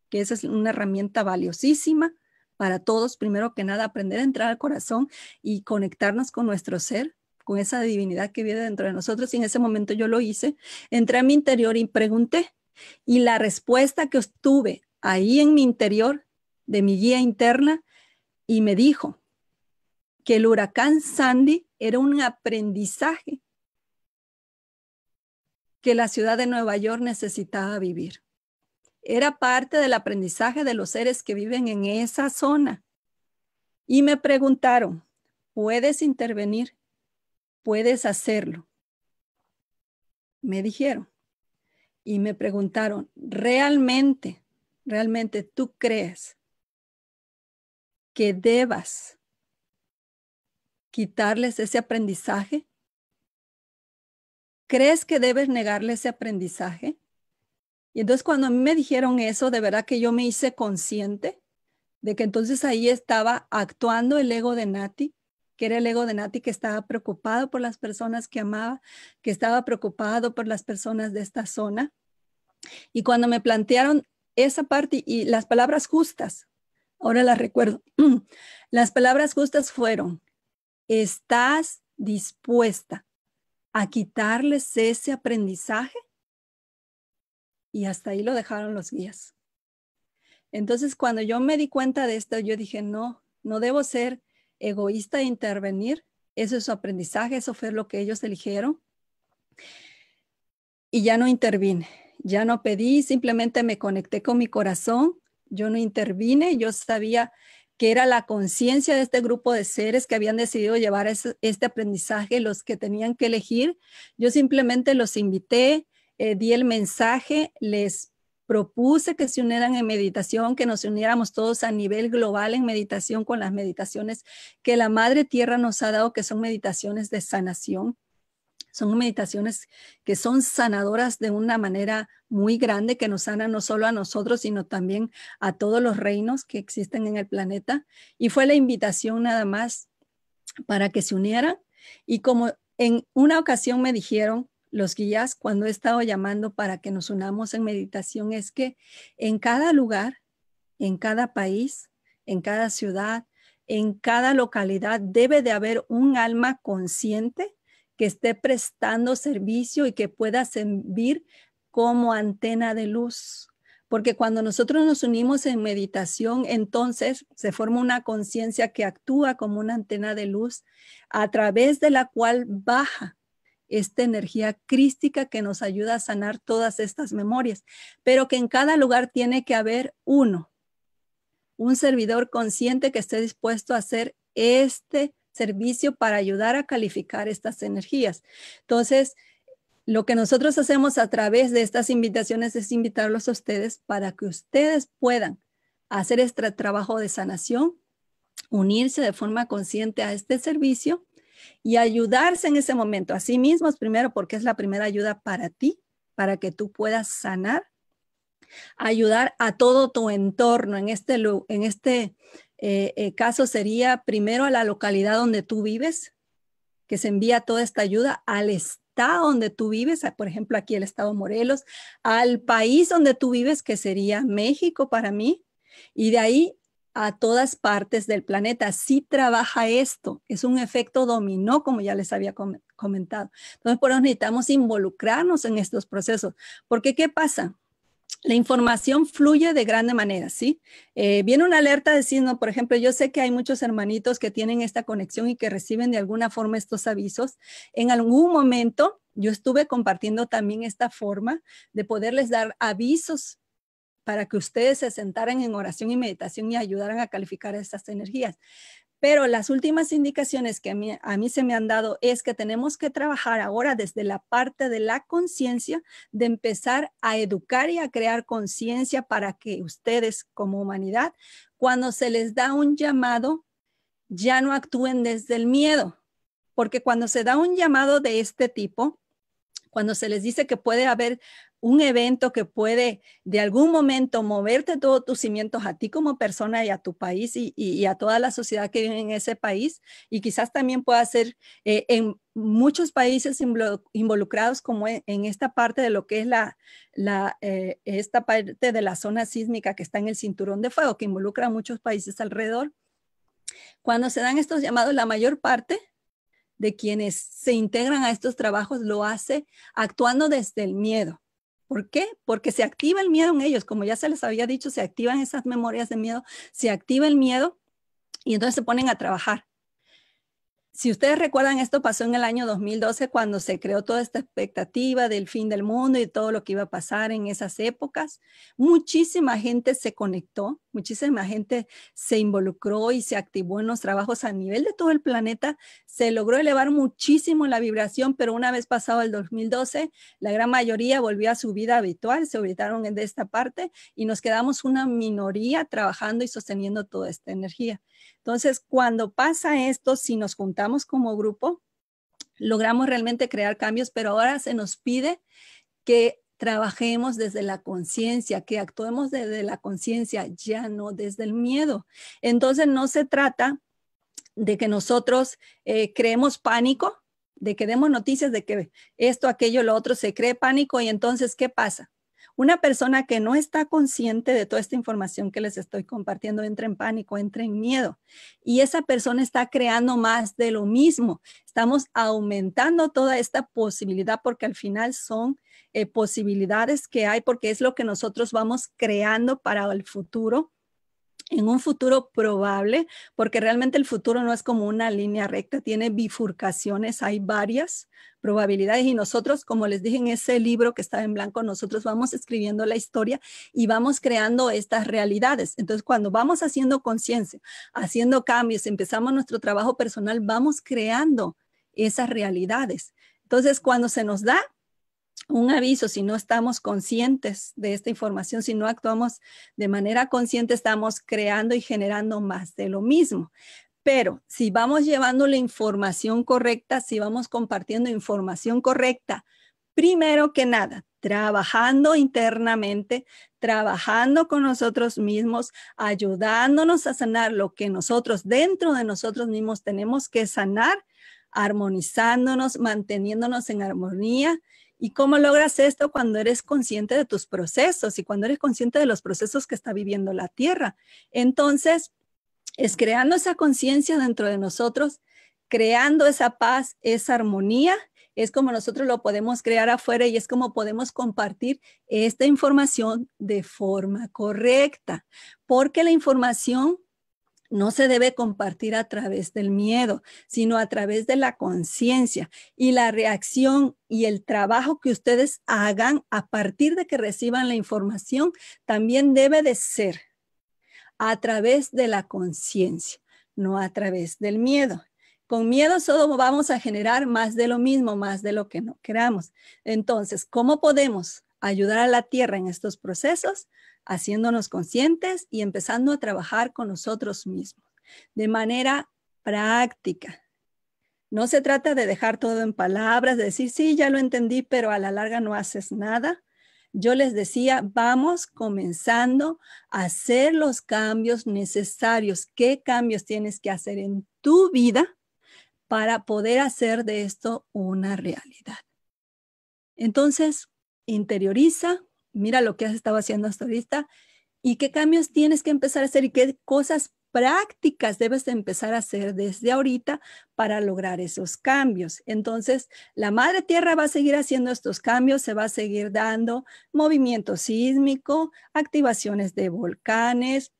que esa es una herramienta valiosísima para todos. Primero que nada, aprender a entrar al corazón y conectarnos con nuestro ser, con esa divinidad que vive dentro de nosotros. Y en ese momento yo lo hice. Entré a mi interior y pregunté. Y la respuesta que obtuve ahí en mi interior, de mi guía interna, y me dijo que el huracán Sandy era un aprendizaje que la ciudad de Nueva York necesitaba vivir. Era parte del aprendizaje de los seres que viven en esa zona. Y me preguntaron, ¿puedes intervenir? ¿Puedes hacerlo? Me dijeron. Y me preguntaron, ¿realmente, realmente tú crees que debas quitarles ese aprendizaje? ¿Crees que debes negarle ese aprendizaje? Y entonces cuando a mí me dijeron eso, de verdad que yo me hice consciente de que entonces ahí estaba actuando el ego de Nati, que era el ego de Nati que estaba preocupado por las personas que amaba, que estaba preocupado por las personas de esta zona. Y cuando me plantearon esa parte y las palabras justas, ahora las recuerdo, las palabras justas fueron, ¿Estás dispuesta a quitarles ese aprendizaje? Y hasta ahí lo dejaron los guías. Entonces, cuando yo me di cuenta de esto, yo dije, no, no debo ser egoísta e intervenir. Eso es su aprendizaje, eso fue lo que ellos eligieron. Y ya no intervine, ya no pedí, simplemente me conecté con mi corazón, yo no intervine, yo sabía que era la conciencia de este grupo de seres que habían decidido llevar este aprendizaje, los que tenían que elegir. Yo simplemente los invité, eh, di el mensaje, les propuse que se unieran en meditación, que nos uniéramos todos a nivel global en meditación con las meditaciones que la Madre Tierra nos ha dado, que son meditaciones de sanación. Son meditaciones que son sanadoras de una manera muy grande, que nos sanan no solo a nosotros, sino también a todos los reinos que existen en el planeta. Y fue la invitación nada más para que se unieran. Y como en una ocasión me dijeron, los guías cuando he estado llamando para que nos unamos en meditación es que en cada lugar, en cada país, en cada ciudad, en cada localidad debe de haber un alma consciente que esté prestando servicio y que pueda servir como antena de luz. Porque cuando nosotros nos unimos en meditación, entonces se forma una conciencia que actúa como una antena de luz a través de la cual baja esta energía crística que nos ayuda a sanar todas estas memorias, pero que en cada lugar tiene que haber uno, un servidor consciente que esté dispuesto a hacer este servicio para ayudar a calificar estas energías. Entonces, lo que nosotros hacemos a través de estas invitaciones es invitarlos a ustedes para que ustedes puedan hacer este trabajo de sanación, unirse de forma consciente a este servicio y ayudarse en ese momento a sí mismos primero porque es la primera ayuda para ti, para que tú puedas sanar, ayudar a todo tu entorno. En este, en este eh, eh, caso sería primero a la localidad donde tú vives, que se envía toda esta ayuda al estado donde tú vives, por ejemplo, aquí el estado Morelos, al país donde tú vives, que sería México para mí, y de ahí a todas partes del planeta. Sí trabaja esto, es un efecto dominó, como ya les había comentado. Entonces, por eso necesitamos involucrarnos en estos procesos, porque ¿qué pasa? La información fluye de grande manera, ¿sí? Eh, viene una alerta diciendo, por ejemplo, yo sé que hay muchos hermanitos que tienen esta conexión y que reciben de alguna forma estos avisos. En algún momento yo estuve compartiendo también esta forma de poderles dar avisos para que ustedes se sentaran en oración y meditación y ayudaran a calificar estas energías. Pero las últimas indicaciones que a mí, se me han dado es que tenemos que trabajar ahora desde la parte de la conciencia, de empezar a educar y a crear conciencia para que ustedes como humanidad, cuando se les da un llamado, ya no actúen desde el miedo. Porque cuando se da un llamado de este tipo, cuando se les dice que puede haber un evento que puede de algún momento moverte todos tus cimientos a ti como persona y a tu país y, a toda la sociedad que vive en ese país y quizás también pueda ser eh, en muchos países involucrados como en, esta parte de lo que es la, la eh, esta parte de la zona sísmica que está en el cinturón de fuego que involucra a muchos países alrededor. Cuando se dan estos llamados, la mayor parte de quienes se integran a estos trabajos lo hace actuando desde el miedo ¿Por qué? Porque se activa el miedo en ellos, como ya se les había dicho, se activan esas memorias de miedo, se activa el miedo y entonces se ponen a trabajar si ustedes recuerdan, esto pasó en el año 2012 cuando se creó toda esta expectativa del fin del mundo y todo lo que iba a pasar en esas épocas. Muchísima gente se conectó, muchísima gente se involucró y se activó en los trabajos a nivel de todo el planeta. Se logró elevar muchísimo la vibración, pero una vez pasado el 2012, la gran mayoría volvió a su vida habitual, se olvidaron de esta parte y nos quedamos una minoría trabajando y sosteniendo toda esta energía. Entonces, cuando pasa esto, si nos juntamos como grupo, logramos realmente crear cambios, pero ahora se nos pide que trabajemos desde la conciencia, que actuemos desde la conciencia, ya no desde el miedo. Entonces, no se trata de que nosotros eh, creemos pánico, de que demos noticias de que esto, aquello, lo otro, se cree pánico y entonces, ¿qué pasa? Una persona que no está consciente de toda esta información que les estoy compartiendo entra en pánico, entra en miedo y esa persona está creando más de lo mismo. Estamos aumentando toda esta posibilidad porque al final son eh, posibilidades que hay porque es lo que nosotros vamos creando para el futuro en un futuro probable, porque realmente el futuro no es como una línea recta, tiene bifurcaciones, hay varias probabilidades y nosotros, como les dije en ese libro que está en blanco, nosotros vamos escribiendo la historia y vamos creando estas realidades. Entonces, cuando vamos haciendo conciencia, haciendo cambios, empezamos nuestro trabajo personal, vamos creando esas realidades. Entonces, cuando se nos da un aviso, si no estamos conscientes de esta información, si no actuamos de manera consciente, estamos creando y generando más de lo mismo. Pero si vamos llevando la información correcta, si vamos compartiendo información correcta, primero que nada, trabajando internamente, trabajando con nosotros mismos, ayudándonos a sanar lo que nosotros dentro de nosotros mismos tenemos que sanar, armonizándonos, manteniéndonos en armonía ¿Y cómo logras esto cuando eres consciente de tus procesos y cuando eres consciente de los procesos que está viviendo la Tierra? Entonces, es creando esa conciencia dentro de nosotros, creando esa paz, esa armonía, es como nosotros lo podemos crear afuera y es como podemos compartir esta información de forma correcta, porque la información no se debe compartir a través del miedo, sino a través de la conciencia y la reacción y el trabajo que ustedes hagan a partir de que reciban la información también debe de ser a través de la conciencia, no a través del miedo. Con miedo solo vamos a generar más de lo mismo, más de lo que no queramos. Entonces, ¿cómo podemos ayudar a la tierra en estos procesos? haciéndonos conscientes y empezando a trabajar con nosotros mismos de manera práctica. No se trata de dejar todo en palabras, de decir, sí, ya lo entendí, pero a la larga no haces nada. Yo les decía, vamos comenzando a hacer los cambios necesarios. ¿Qué cambios tienes que hacer en tu vida para poder hacer de esto una realidad? Entonces, interioriza, mira lo que has estado haciendo hasta ahorita y qué cambios tienes que empezar a hacer y qué cosas prácticas debes de empezar a hacer desde ahorita para lograr esos cambios. Entonces, la madre tierra va a seguir haciendo estos cambios, se va a seguir dando movimiento sísmico, activaciones de volcanes,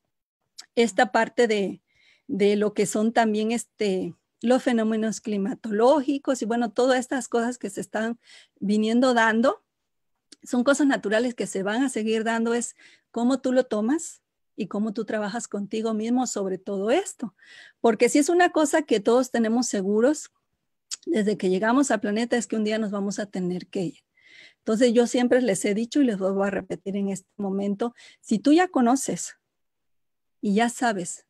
esta parte de, de lo que son también este, los fenómenos climatológicos y bueno, todas estas cosas que se están viniendo dando son cosas naturales que se van a seguir dando, es cómo tú lo tomas y cómo tú trabajas contigo mismo sobre todo esto. Porque si es una cosa que todos tenemos seguros desde que llegamos al planeta, es que un día nos vamos a tener que ir. Entonces yo siempre les he dicho y les vuelvo a repetir en este momento, si tú ya conoces y ya sabes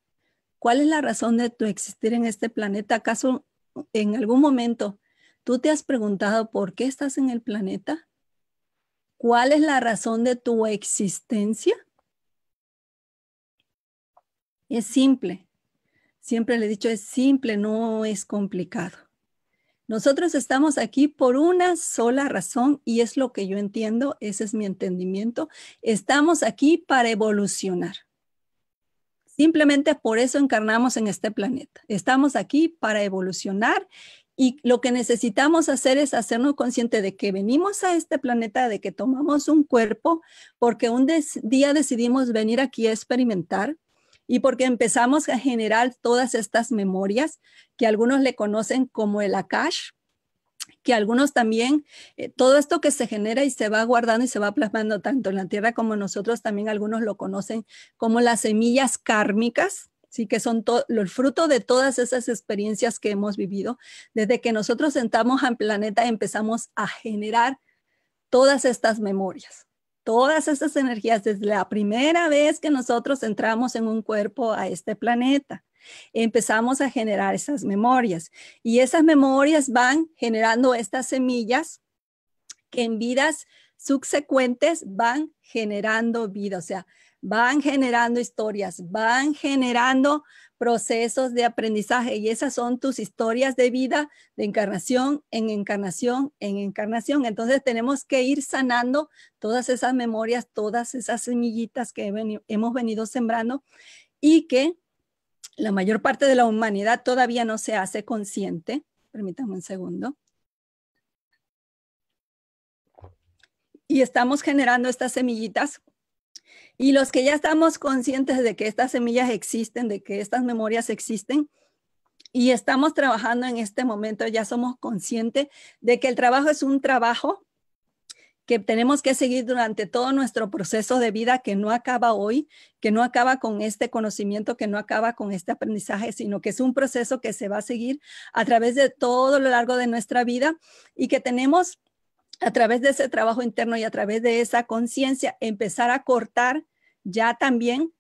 cuál es la razón de tu existir en este planeta, ¿acaso en algún momento tú te has preguntado por qué estás en el planeta? ¿Cuál es la razón de tu existencia? Es simple. Siempre le he dicho, es simple, no es complicado. Nosotros estamos aquí por una sola razón y es lo que yo entiendo, ese es mi entendimiento. Estamos aquí para evolucionar. Simplemente por eso encarnamos en este planeta. Estamos aquí para evolucionar y lo que necesitamos hacer es hacernos consciente de que venimos a este planeta, de que tomamos un cuerpo, porque un día decidimos venir aquí a experimentar y porque empezamos a generar todas estas memorias que algunos le conocen como el Akash, que algunos también, eh, todo esto que se genera y se va guardando y se va plasmando tanto en la Tierra como nosotros, también algunos lo conocen como las semillas kármicas sí que son el fruto de todas esas experiencias que hemos vivido. Desde que nosotros entramos al planeta empezamos a generar todas estas memorias, todas estas energías desde la primera vez que nosotros entramos en un cuerpo a este planeta. Empezamos a generar esas memorias y esas memorias van generando estas semillas que en vidas subsecuentes van generando vida, o sea, van generando historias, van generando procesos de aprendizaje y esas son tus historias de vida de encarnación en encarnación en encarnación. Entonces tenemos que ir sanando todas esas memorias, todas esas semillitas que hemos venido sembrando y que la mayor parte de la humanidad todavía no se hace consciente. Permítame un segundo. Y estamos generando estas semillitas Y los que ya estamos conscientes de que estas semillas existen, de que estas memorias existen, y estamos trabajando en este momento, ya somos conscientes de que el trabajo es un trabajo que tenemos que seguir durante todo nuestro proceso de vida que no acaba hoy, que no acaba con este conocimiento, que no acaba con este aprendizaje, sino que es un proceso que se va a seguir a través de todo lo largo de nuestra vida y que tenemos a través de ese trabajo interno y a través de esa conciencia empezar a cortar ya también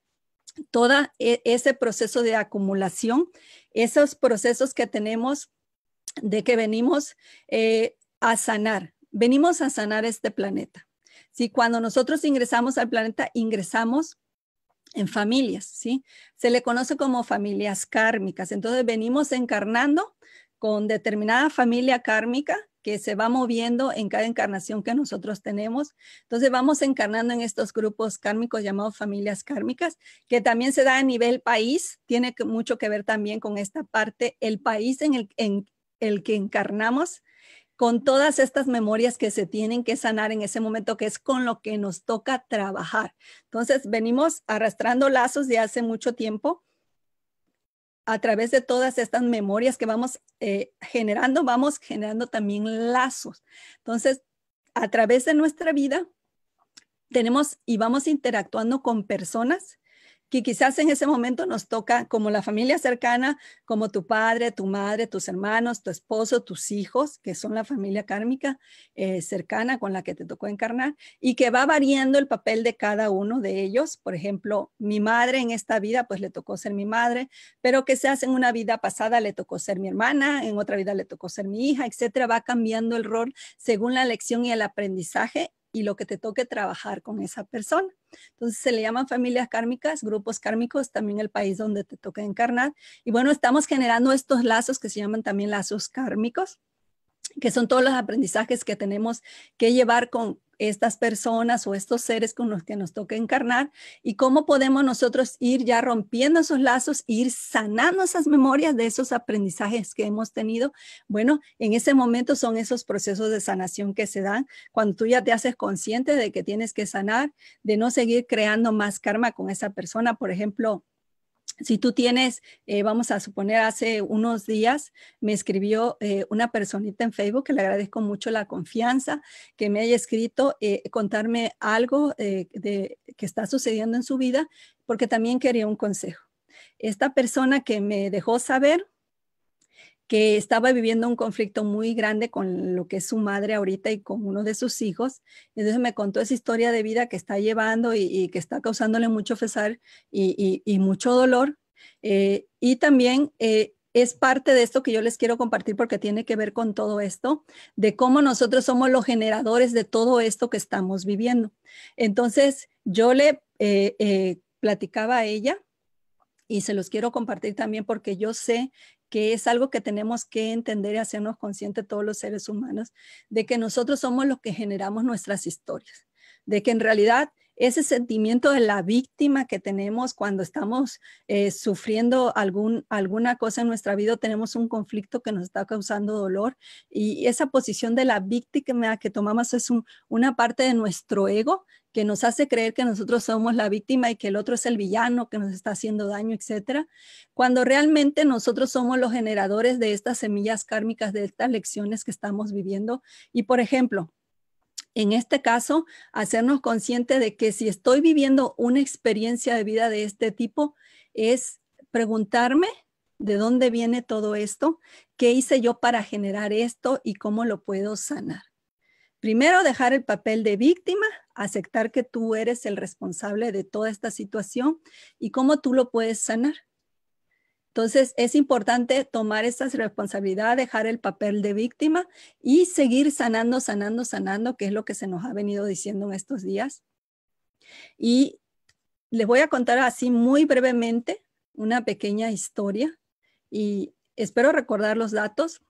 todo e, ese proceso de acumulación, esos procesos que tenemos de que venimos eh, a sanar, venimos a sanar este planeta. Si cuando nosotros ingresamos al planeta, ingresamos en familias, ¿sí? Se le conoce como familias kármicas. Entonces venimos encarnando con determinada familia kármica que se va moviendo en cada encarnación que nosotros tenemos. Entonces vamos encarnando en estos grupos kármicos llamados familias kármicas, que también se da a nivel país, tiene mucho que ver también con esta parte, el país en el, en el que encarnamos con todas estas memorias que se tienen que sanar en ese momento, que es con lo que nos toca trabajar. Entonces, venimos arrastrando lazos de hace mucho tiempo a través de todas estas memorias que vamos eh, generando, vamos generando también lazos. Entonces, a través de nuestra vida, tenemos y vamos interactuando con personas que quizás en ese momento nos toca como la familia cercana, como tu padre, tu madre, tus hermanos, tu esposo, tus hijos, que son la familia kármica eh, cercana con la que te tocó encarnar y que va variando el papel de cada uno de ellos. Por ejemplo, mi madre en esta vida, pues le tocó ser mi madre, pero que se hace en una vida pasada le tocó ser mi hermana, en otra vida le tocó ser mi hija, etcétera. Va cambiando el rol según la lección y el aprendizaje y lo que te toque trabajar con esa persona. Entonces se le llaman familias kármicas, grupos kármicos, también el país donde te toca encarnar. Y bueno, estamos generando estos lazos que se llaman también lazos kármicos que son todos los aprendizajes que tenemos que llevar con estas personas o estos seres con los que nos toca encarnar y cómo podemos nosotros ir ya rompiendo esos lazos, ir sanando esas memorias de esos aprendizajes que hemos tenido. Bueno, en ese momento son esos procesos de sanación que se dan cuando tú ya te haces consciente de que tienes que sanar, de no seguir creando más karma con esa persona. Por ejemplo, si tú tienes, eh, vamos a suponer, hace unos días me escribió eh, una personita en Facebook que le agradezco mucho la confianza que me haya escrito, eh, contarme algo de, que está sucediendo en su vida, porque también quería un consejo. Esta persona que me dejó saber que estaba viviendo un conflicto muy grande con lo que es su madre ahorita y con uno de sus hijos. Entonces me contó esa historia de vida que está llevando y, que está causándole mucho pesar y, mucho dolor. Eh, y también eh, es parte de esto que yo les quiero compartir porque tiene que ver con todo esto, de cómo nosotros somos los generadores de todo esto que estamos viviendo. Entonces yo le eh, platicaba a ella y se los quiero compartir también porque yo sé que es algo que tenemos que entender y hacernos conscientes todos los seres humanos, de que nosotros somos los que generamos nuestras historias, de que en realidad ese sentimiento de la víctima que tenemos cuando estamos eh, sufriendo algún, alguna cosa en nuestra vida, tenemos un conflicto que nos está causando dolor y esa posición de la víctima que tomamos es una parte de nuestro ego que nos hace creer que nosotros somos la víctima y que el otro es el villano que nos está haciendo daño, etcétera, cuando realmente nosotros somos los generadores de estas semillas kármicas, de estas lecciones que estamos viviendo. Y por ejemplo, en este caso, hacernos consciente de que si estoy viviendo una experiencia de vida de este tipo, es preguntarme de dónde viene todo esto, qué hice yo para generar esto y cómo lo puedo sanar. Primero, dejar el papel de víctima, aceptar que tú eres el responsable de toda esta situación y cómo tú lo puedes sanar. Entonces, es importante tomar esta responsabilidad, dejar el papel de víctima y seguir sanando, sanando, sanando, que es lo que se nos ha venido diciendo en estos días. Y les voy a contar así muy brevemente una pequeña historia y espero recordar los datos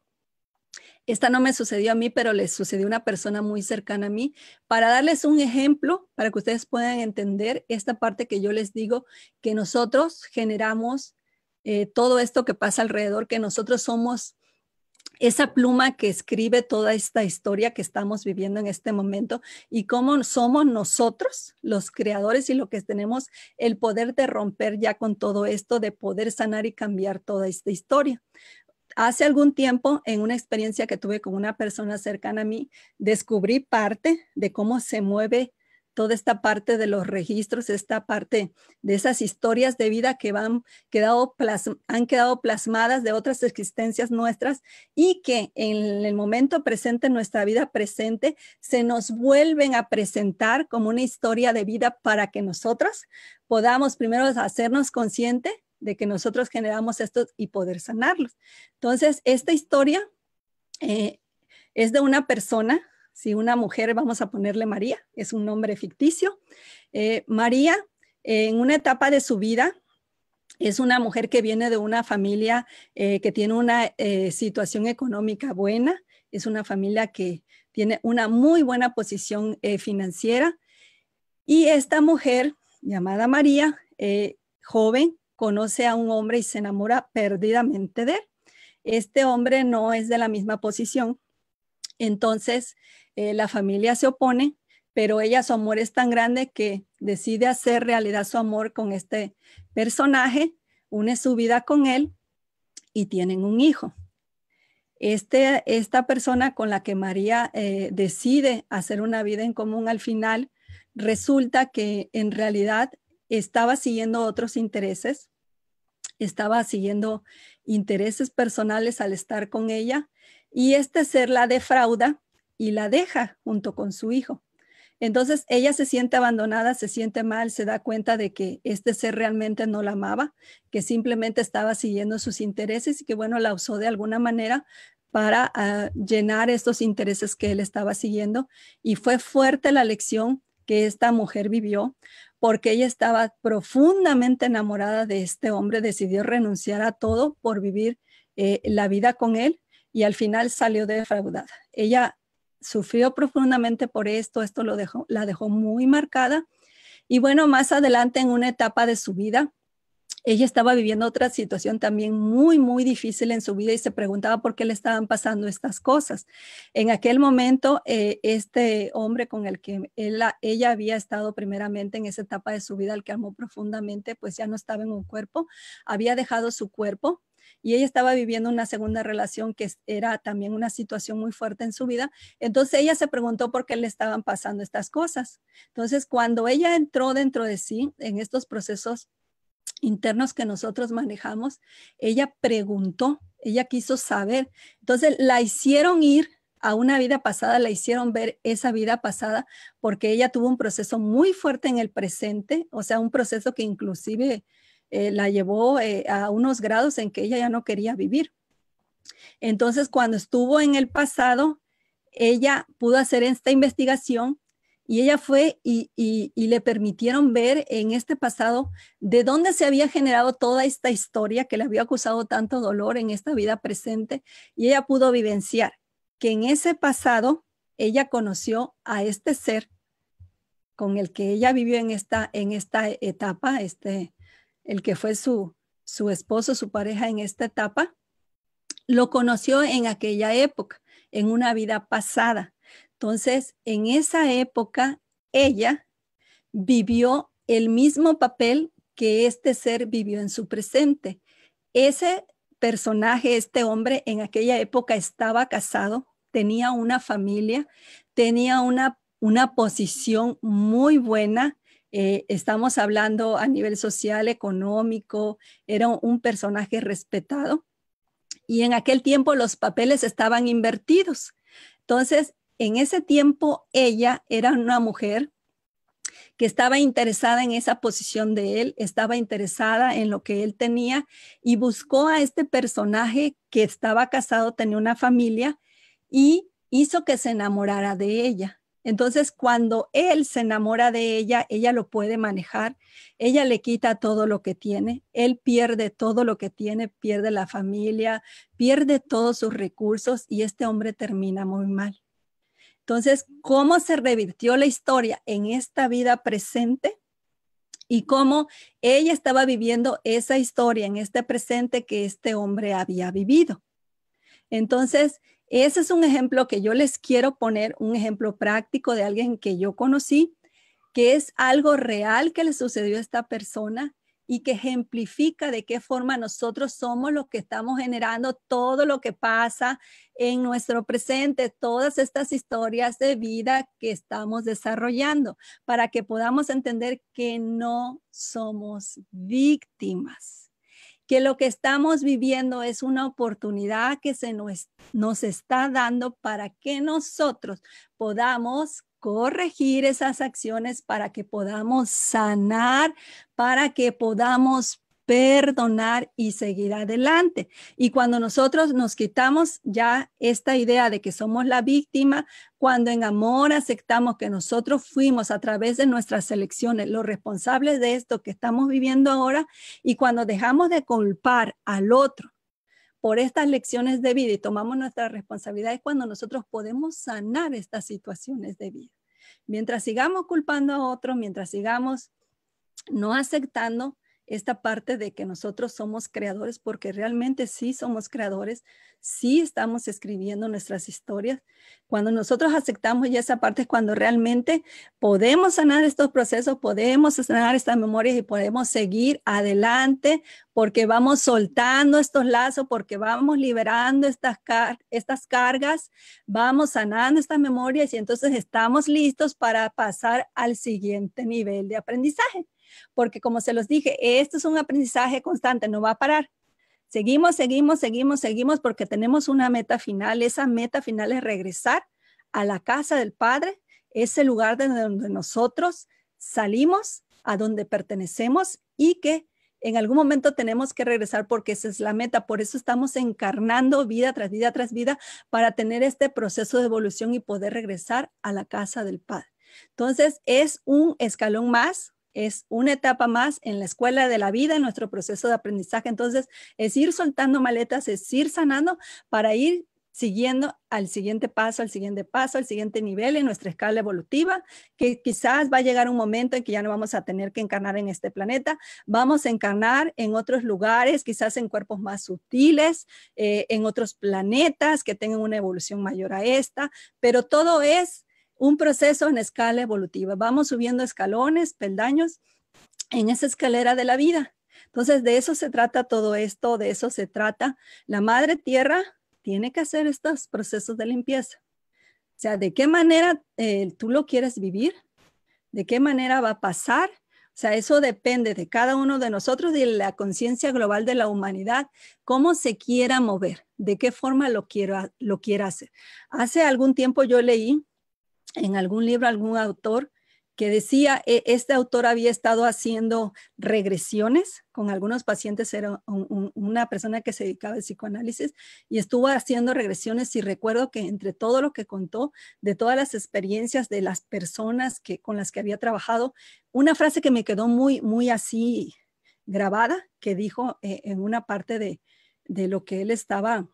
esta no me sucedió a mí, pero le sucedió a una persona muy cercana a mí, para darles un ejemplo, para que ustedes puedan entender esta parte que yo les digo, que nosotros generamos eh, todo esto que pasa alrededor, que nosotros somos esa pluma que escribe toda esta historia que estamos viviendo en este momento y cómo somos nosotros los creadores y lo que tenemos el poder de romper ya con todo esto, de poder sanar y cambiar toda esta historia. Hace algún tiempo, en una experiencia que tuve con una persona cercana a mí, descubrí parte de cómo se mueve toda esta parte de los registros, esta parte de esas historias de vida que han quedado plasmadas de otras existencias nuestras y que en el momento presente, en nuestra vida presente, se nos vuelven a presentar como una historia de vida para que nosotros podamos primero hacernos consciente de que nosotros generamos esto y poder sanarlos. Entonces, esta historia eh, es de una persona si una mujer, vamos a ponerle María, es un nombre ficticio. Eh, María, en una etapa de su vida, es una mujer que viene de una familia eh, que tiene una eh, situación económica buena, es una familia que tiene una muy buena posición financiera. Y esta mujer, llamada María, joven, conoce a un hombre y se enamora perdidamente de él. Este hombre no es de la misma posición, entonces eh, la familia se opone, pero ella su amor es tan grande que decide hacer realidad su amor con este personaje, une su vida con él y tienen un hijo. Este, esta persona con la que María eh, decide hacer una vida en común al final, resulta que en realidad estaba siguiendo otros intereses, estaba siguiendo intereses personales al estar con ella y este ser la defrauda y la deja junto con su hijo. Entonces ella se siente abandonada, se siente mal, se da cuenta de que este ser realmente no la amaba, que simplemente estaba siguiendo sus intereses y que bueno, la usó de alguna manera para ah, llenar estos intereses que él estaba siguiendo. Y fue fuerte la lección que esta mujer vivió porque ella estaba profundamente enamorada de este hombre, decidió renunciar a todo por vivir eh, la vida con él y al final salió defraudada. Ella sufrió profundamente por esto, esto lo dejó, la dejó muy marcada. Y bueno, más adelante en una etapa de su vida, ella estaba viviendo otra situación también muy, muy difícil en su vida y se preguntaba por qué le estaban pasando estas cosas. En aquel momento, eh, este hombre con el que ella había estado primeramente en esa etapa de su vida, al que amó profundamente, pues ya no estaba en un cuerpo, había dejado su cuerpo y ella estaba viviendo una segunda relación que era también una situación muy fuerte en su vida. Entonces ella se preguntó por qué le estaban pasando estas cosas. Entonces cuando ella entró dentro de sí en estos procesos internos que nosotros manejamos, ella preguntó, ella quiso saber. Entonces la hicieron ir a una vida pasada, la hicieron ver esa vida pasada porque ella tuvo un proceso muy fuerte en el presente, o sea, un proceso que inclusive eh, la llevó eh, a unos grados en que ella ya no quería vivir. Entonces, cuando estuvo en el pasado, ella pudo hacer esta investigación y ella fue y, le permitieron ver en este pasado de dónde se había generado toda esta historia que le había causado tanto dolor en esta vida presente y ella pudo vivenciar que en ese pasado ella conoció a este ser con el que ella vivió en esta, en esta etapa, este, el que fue su, su esposo, su pareja en esta etapa, lo conoció en aquella época, en una vida pasada. Entonces, en esa época, ella vivió el mismo papel que este ser vivió en su presente. Ese personaje, este hombre, en aquella época estaba casado, tenía una familia, tenía una, una posición muy buena eh, estamos hablando a nivel social, económico, era un personaje respetado. Y en aquel tiempo los papeles estaban invertidos. Entonces, en ese tiempo ella era una mujer que estaba interesada en esa posición de él, estaba interesada en lo que él tenía y buscó a este personaje que estaba casado, tenía una familia y hizo que se enamorara de ella. Entonces, cuando él se enamora de ella, ella lo puede manejar, ella le quita todo lo que tiene, él pierde todo lo que tiene, pierde la familia, pierde todos sus recursos y este hombre termina muy mal. Entonces, ¿cómo se revirtió la historia en esta vida presente? Y cómo ella estaba viviendo esa historia en este presente que este hombre había vivido. Entonces, ese es un ejemplo que yo les quiero poner, un ejemplo práctico de alguien que yo conocí, que es algo real que le sucedió a esta persona y que ejemplifica de qué forma nosotros somos los que estamos generando todo lo que pasa en nuestro presente, todas estas historias de vida que estamos desarrollando, para que podamos entender que no somos víctimas, que lo que estamos viviendo es una oportunidad que se nos, está dando para que nosotros podamos corregir esas acciones para que podamos sanar, para que podamos perdonar y seguir adelante. Y cuando nosotros nos quitamos ya esta idea de que somos la víctima, cuando en amor aceptamos que nosotros fuimos a través de nuestras elecciones los responsables de esto que estamos viviendo ahora, y cuando dejamos de culpar al otro por estas lecciones de vida y tomamos nuestra responsabilidad es cuando nosotros podemos sanar estas situaciones de vida. Mientras sigamos culpando a otros, mientras sigamos no aceptando esta parte de que nosotros somos creadores, porque realmente sí somos creadores, sí estamos escribiendo nuestras historias. Cuando nosotros aceptamos ya esa parte es cuando realmente podemos sanar estos procesos, podemos sanar estas memorias y podemos seguir adelante porque vamos soltando estos lazos, porque vamos liberando estas, estas cargas, vamos sanando estas memorias y entonces estamos listos para pasar al siguiente nivel de aprendizaje porque como se los dije, esto es un aprendizaje constante, no va a parar. Seguimos, seguimos, seguimos, seguimos porque tenemos una meta final. Esa meta final es regresar a la casa del Padre, ese lugar de donde nosotros salimos, a donde pertenecemos y que en algún momento tenemos que regresar porque esa es la meta. Por eso estamos encarnando vida tras vida tras vida para tener este proceso de evolución y poder regresar a la casa del Padre. Entonces, es un escalón más, es una etapa más en la escuela de la vida, en nuestro proceso de aprendizaje. Entonces, es ir soltando maletas, es ir sanando para ir siguiendo al siguiente paso, al siguiente paso, al siguiente nivel en nuestra escala evolutiva, que quizás va a llegar un momento en que ya no vamos a tener que encarnar en este planeta, vamos a encarnar en otros lugares, quizás en cuerpos más sutiles, eh, en otros planetas que tengan una evolución mayor a esta, pero todo es un proceso en escala evolutiva. Vamos subiendo escalones, peldaños en esa escalera de la vida. Entonces, de eso se trata todo esto, de eso se trata. La madre tierra tiene que hacer estos procesos de limpieza. O sea, ¿de qué manera eh, tú lo quieres vivir? ¿De qué manera va a pasar? O sea, eso depende de cada uno de nosotros y de la conciencia global de la humanidad, cómo se quiera mover, de qué forma lo, lo quiera hacer. Hace algún tiempo yo leí en algún libro, algún autor que decía, e, este autor había estado haciendo regresiones con algunos pacientes, era una persona que se dedicaba al psicoanálisis y estuvo haciendo regresiones y recuerdo que entre todo lo que contó de todas las experiencias de las personas que, con las que había trabajado, una frase que me quedó muy, muy así grabada, que dijo eh, en una parte de, lo que él estaba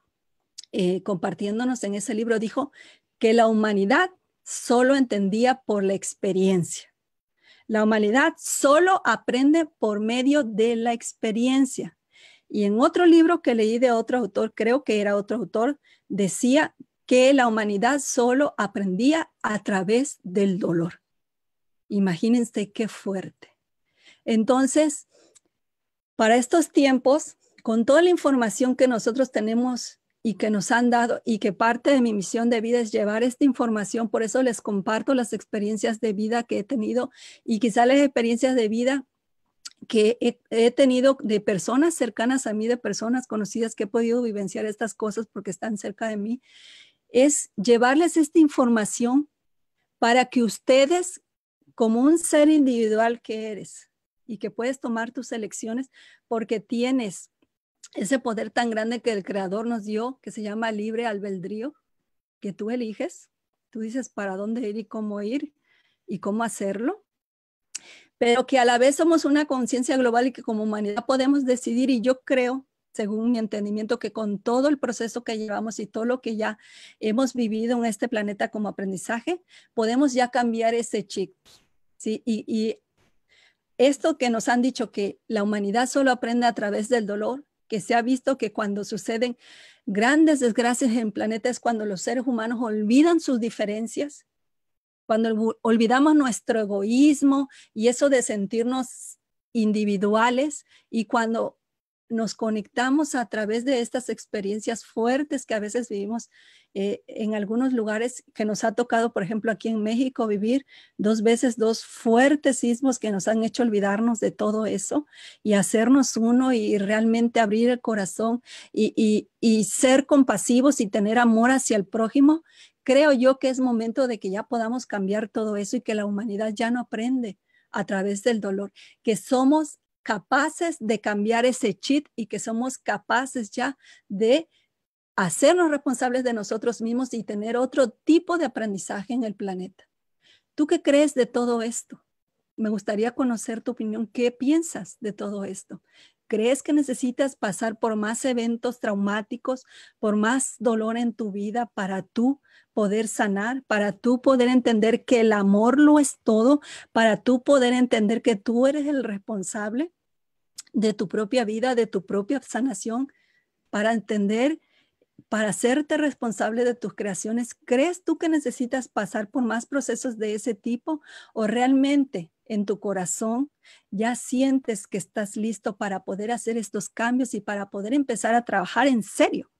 eh, compartiéndonos en ese libro, dijo que la humanidad solo entendía por la experiencia. La humanidad solo aprende por medio de la experiencia. Y en otro libro que leí de otro autor, creo que era otro autor, decía que la humanidad solo aprendía a través del dolor. Imagínense qué fuerte. Entonces, para estos tiempos, con toda la información que nosotros tenemos y que nos han dado y que parte de mi misión de vida es llevar esta información. Por eso les comparto las experiencias de vida que he tenido y quizá las experiencias de vida que he, tenido de personas cercanas a mí, de personas conocidas que he podido vivenciar estas cosas porque están cerca de mí, es llevarles esta información para que ustedes, como un ser individual que eres y que puedes tomar tus elecciones porque tienes ese poder tan grande que el creador nos dio, que se llama libre albedrío, que tú eliges, tú dices para dónde ir y cómo ir y cómo hacerlo, pero que a la vez somos una conciencia global y que como humanidad podemos decidir y yo creo, según mi entendimiento, que con todo el proceso que llevamos y todo lo que ya hemos vivido en este planeta como aprendizaje, podemos ya cambiar ese chip. ¿sí? Y, y esto que nos han dicho que la humanidad solo aprende a través del dolor, que se ha visto que cuando suceden grandes desgracias en planeta es cuando los seres humanos olvidan sus diferencias, cuando olvidamos nuestro egoísmo y eso de sentirnos individuales y cuando nos conectamos a través de estas experiencias fuertes que a veces vivimos eh, en algunos lugares que nos ha tocado, por ejemplo, aquí en México, vivir dos veces dos fuertes sismos que nos han hecho olvidarnos de todo eso y hacernos uno y realmente abrir el corazón y, y ser compasivos y tener amor hacia el prójimo. Creo yo que es momento de que ya podamos cambiar todo eso y que la humanidad ya no aprende a través del dolor, que somos capaces de cambiar ese cheat y que somos capaces ya de hacernos responsables de nosotros mismos y tener otro tipo de aprendizaje en el planeta. ¿Tú qué crees de todo esto? Me gustaría conocer tu opinión. ¿Qué piensas de todo esto? ¿Crees que necesitas pasar por más eventos traumáticos, por más dolor en tu vida para tú poder sanar, para tú poder entender que el amor lo es todo, para tú poder entender que tú eres el responsable de tu propia vida, de tu propia sanación, para entender, para hacerte responsable de tus creaciones. ¿Crees tú que necesitas pasar por más procesos de ese tipo o realmente en tu corazón ya sientes que estás listo para poder hacer estos cambios y para poder empezar a trabajar en serio?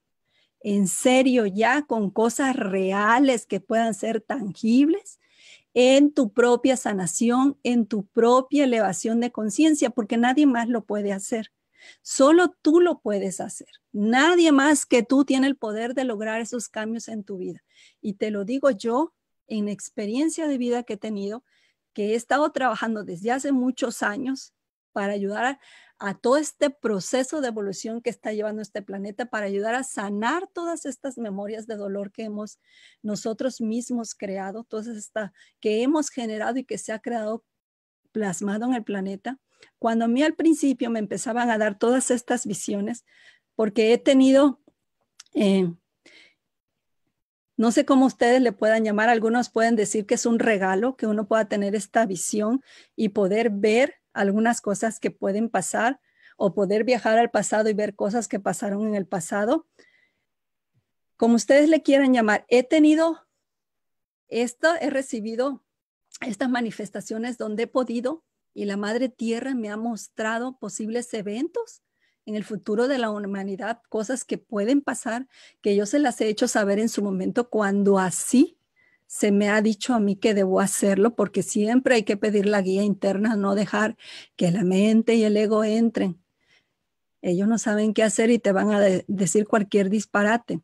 En serio, ya con cosas reales que puedan ser tangibles en tu propia sanación, en tu propia elevación de conciencia, porque nadie más lo puede hacer. Solo tú lo puedes hacer. Nadie más que tú tiene el poder de lograr esos cambios en tu vida. Y te lo digo yo en experiencia de vida que he tenido, que he estado trabajando desde hace muchos años para ayudar a, todo este proceso de evolución que está llevando este planeta para ayudar a sanar todas estas memorias de dolor que hemos nosotros mismos creado, todas estas que hemos generado y que se ha creado plasmado en el planeta. Cuando a mí al principio me empezaban a dar todas estas visiones, porque he tenido, eh, no sé cómo ustedes le puedan llamar, algunos pueden decir que es un regalo, que uno pueda tener esta visión y poder ver algunas cosas que pueden pasar o poder viajar al pasado y ver cosas que pasaron en el pasado. Como ustedes le quieran llamar, he tenido esto, he recibido estas manifestaciones donde he podido y la Madre Tierra me ha mostrado posibles eventos en el futuro de la humanidad, cosas que pueden pasar, que yo se las he hecho saber en su momento cuando así se me ha dicho a mí que debo hacerlo porque siempre hay que pedir la guía interna, no dejar que la mente y el ego entren. Ellos no saben qué hacer y te van a decir cualquier disparate.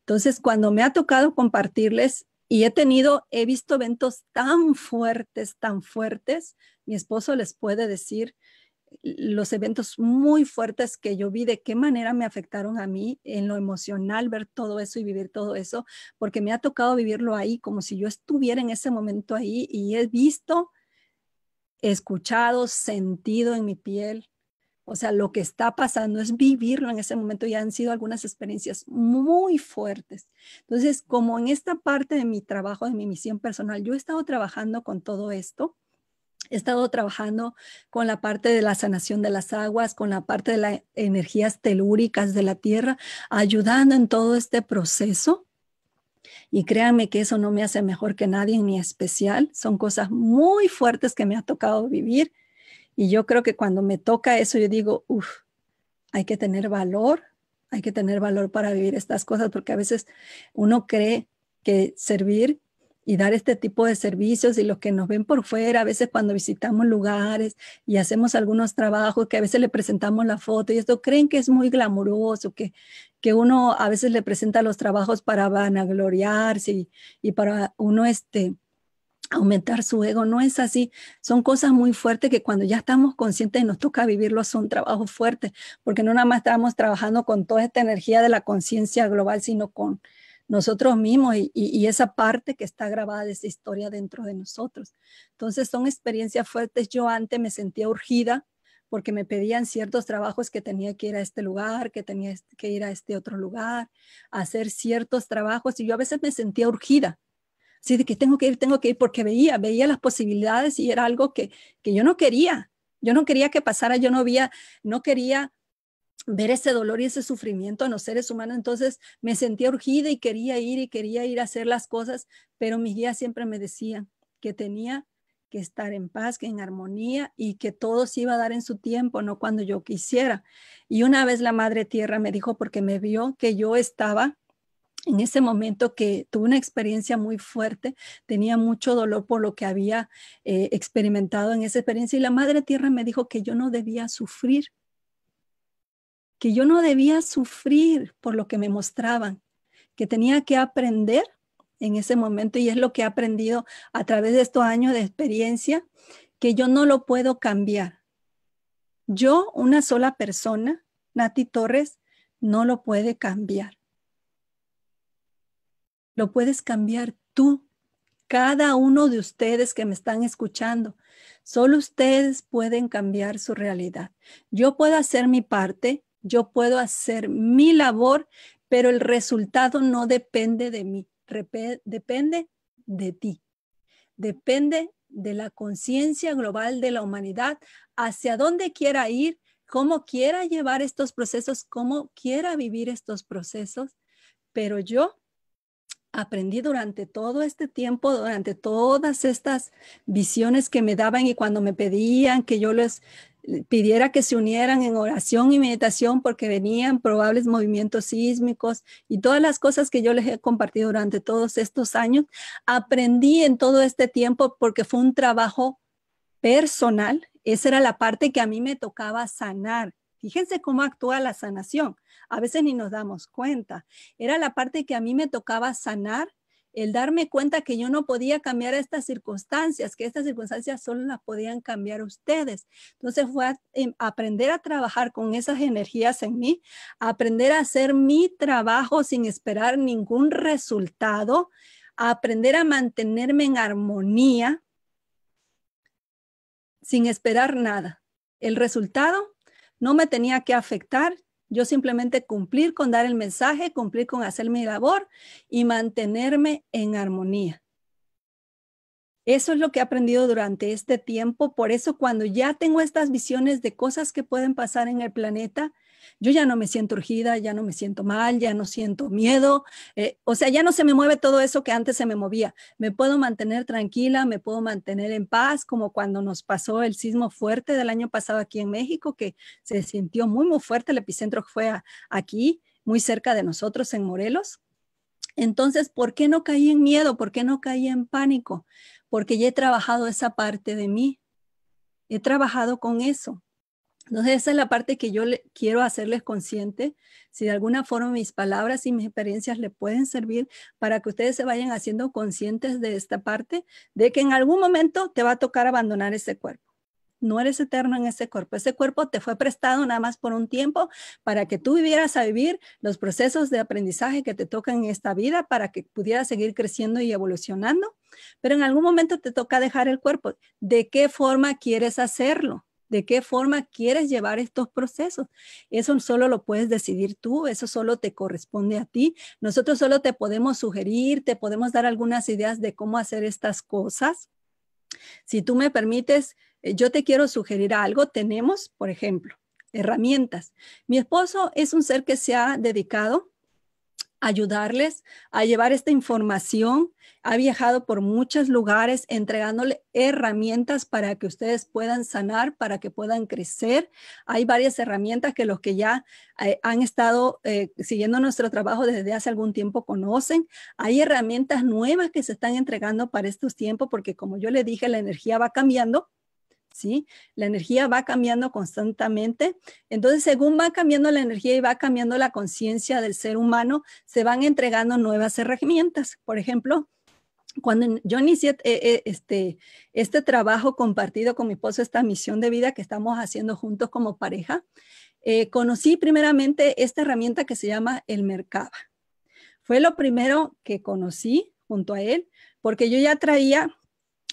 Entonces, cuando me ha tocado compartirles y he tenido, he visto eventos tan fuertes, tan fuertes, mi esposo les puede decir los eventos muy fuertes que yo vi, de qué manera me afectaron a mí en lo emocional, ver todo eso y vivir todo eso, porque me ha tocado vivirlo ahí como si yo estuviera en ese momento ahí y he visto, escuchado, sentido en mi piel. O sea, lo que está pasando es vivirlo en ese momento y han sido algunas experiencias muy fuertes. Entonces, como en esta parte de mi trabajo, de mi misión personal, yo he estado trabajando con todo esto He estado trabajando con la parte de la sanación de las aguas, con la parte de las energías telúricas de la tierra, ayudando en todo este proceso. Y créanme que eso no me hace mejor que nadie ni especial. Son cosas muy fuertes que me ha tocado vivir. Y yo creo que cuando me toca eso, yo digo, uff, hay que tener valor, hay que tener valor para vivir estas cosas, porque a veces uno cree que servir y dar este tipo de servicios y los que nos ven por fuera, a veces cuando visitamos lugares y hacemos algunos trabajos que a veces le presentamos la foto y esto creen que es muy glamuroso, que, que uno a veces le presenta los trabajos para vanagloriarse y, y para uno este, aumentar su ego. No es así. Son cosas muy fuertes que cuando ya estamos conscientes nos toca vivirlo, son trabajos fuertes, porque no nada más estamos trabajando con toda esta energía de la conciencia global, sino con nosotros mismos y, esa parte que está grabada de esa historia dentro de nosotros. Entonces son experiencias fuertes. Yo antes me sentía urgida porque me pedían ciertos trabajos que tenía que ir a este lugar, que tenía que ir a este otro lugar, hacer ciertos trabajos y yo a veces me sentía urgida. Así de que tengo que ir, tengo que ir porque veía, veía las posibilidades y era algo que, que yo no quería. Yo no quería que pasara, yo no, había, no quería ver ese dolor y ese sufrimiento en los seres humanos. Entonces me sentía urgida y quería ir y quería ir a hacer las cosas, pero mis guías siempre me decían que tenía que estar en paz, que en armonía y que todo se iba a dar en su tiempo, no cuando yo quisiera. Y una vez la Madre Tierra me dijo, porque me vio que yo estaba en ese momento que tuve una experiencia muy fuerte, tenía mucho dolor por lo que había eh, experimentado en esa experiencia y la Madre Tierra me dijo que yo no debía sufrir, que yo no debía sufrir por lo que me mostraban, que tenía que aprender en ese momento y es lo que he aprendido a través de estos años de experiencia, que yo no lo puedo cambiar. Yo, una sola persona, Nati Torres, no lo puede cambiar. Lo puedes cambiar tú, cada uno de ustedes que me están escuchando. Solo ustedes pueden cambiar su realidad. Yo puedo hacer mi parte, yo puedo hacer mi labor, pero el resultado no depende de mí, depende de ti. Depende de la conciencia global de la humanidad, hacia dónde quiera ir, cómo quiera llevar estos procesos, cómo quiera vivir estos procesos. Pero yo aprendí durante todo este tiempo, durante todas estas visiones que me daban y cuando me pedían que yo les pidiera que se unieran en oración y meditación porque venían probables movimientos sísmicos y todas las cosas que yo les he compartido durante todos estos años, aprendí en todo este tiempo porque fue un trabajo personal. Esa era la parte que a mí me tocaba sanar. Fíjense cómo actúa la sanación. A veces ni nos damos cuenta. Era la parte que a mí me tocaba sanar, el darme cuenta que yo no podía cambiar estas circunstancias, que estas circunstancias solo las podían cambiar ustedes. Entonces fue em, aprender a trabajar con esas energías en mí, aprender a hacer mi trabajo sin esperar ningún resultado, aprender a mantenerme en armonía sin esperar nada. El resultado no me tenía que afectar. Yo simplemente cumplir con dar el mensaje, cumplir con hacer mi labor y mantenerme en armonía. Eso es lo que he aprendido durante este tiempo. Por eso cuando ya tengo estas visiones de cosas que pueden pasar en el planeta, yo ya no me siento urgida, ya no me siento mal, ya no siento miedo, eh, o sea, ya no se me mueve todo eso que antes se me movía. Me puedo mantener tranquila, me puedo mantener en paz, como cuando nos pasó el sismo fuerte del año pasado aquí en México, que se sintió muy, muy fuerte, el epicentro fue aquí, muy cerca de nosotros en Morelos. Entonces, ¿por qué no caí en miedo? ¿Por qué no caí en pánico? Porque ya he trabajado esa parte de mí. He trabajado con eso. Entonces, esa es la parte que yo quiero hacerles consciente. Si de alguna forma mis palabras y mis experiencias le pueden servir para que ustedes se vayan haciendo conscientes de esta parte, de que en algún momento te va a tocar abandonar ese cuerpo. No eres eterno en ese cuerpo. Ese cuerpo te fue prestado nada más por un tiempo para que tú vivieras a vivir los procesos de aprendizaje que te tocan en esta vida para que pudieras seguir creciendo y evolucionando. Pero en algún momento te toca dejar el cuerpo. ¿De qué forma quieres hacerlo? De qué forma quieres llevar estos procesos. Eso solo lo puedes decidir tú, eso solo te corresponde a ti. Nosotros solo te podemos sugerir, te podemos dar algunas ideas de cómo hacer estas cosas. Si tú me permites, eh, yo te quiero sugerir algo. Tenemos, por ejemplo, herramientas. Mi esposo es un ser que se ha dedicado ayudarles a llevar esta información. Ha viajado por muchos lugares entregándole herramientas para que ustedes puedan sanar, para que puedan crecer. Hay varias herramientas que los que ya eh, han estado eh, siguiendo nuestro trabajo desde hace algún tiempo conocen. Hay herramientas nuevas que se están entregando para estos tiempos porque como yo le dije, la energía va cambiando ¿sí? La energía va cambiando constantemente. Entonces, según va cambiando la energía y va cambiando la conciencia del ser humano, se van entregando nuevas herramientas. Por ejemplo, cuando yo inicié eh, eh, este, este trabajo compartido con mi esposo, esta misión de vida que estamos haciendo juntos como pareja, eh, conocí primeramente esta herramienta que se llama el Mercaba. Fue lo primero que conocí junto a él, porque yo ya traía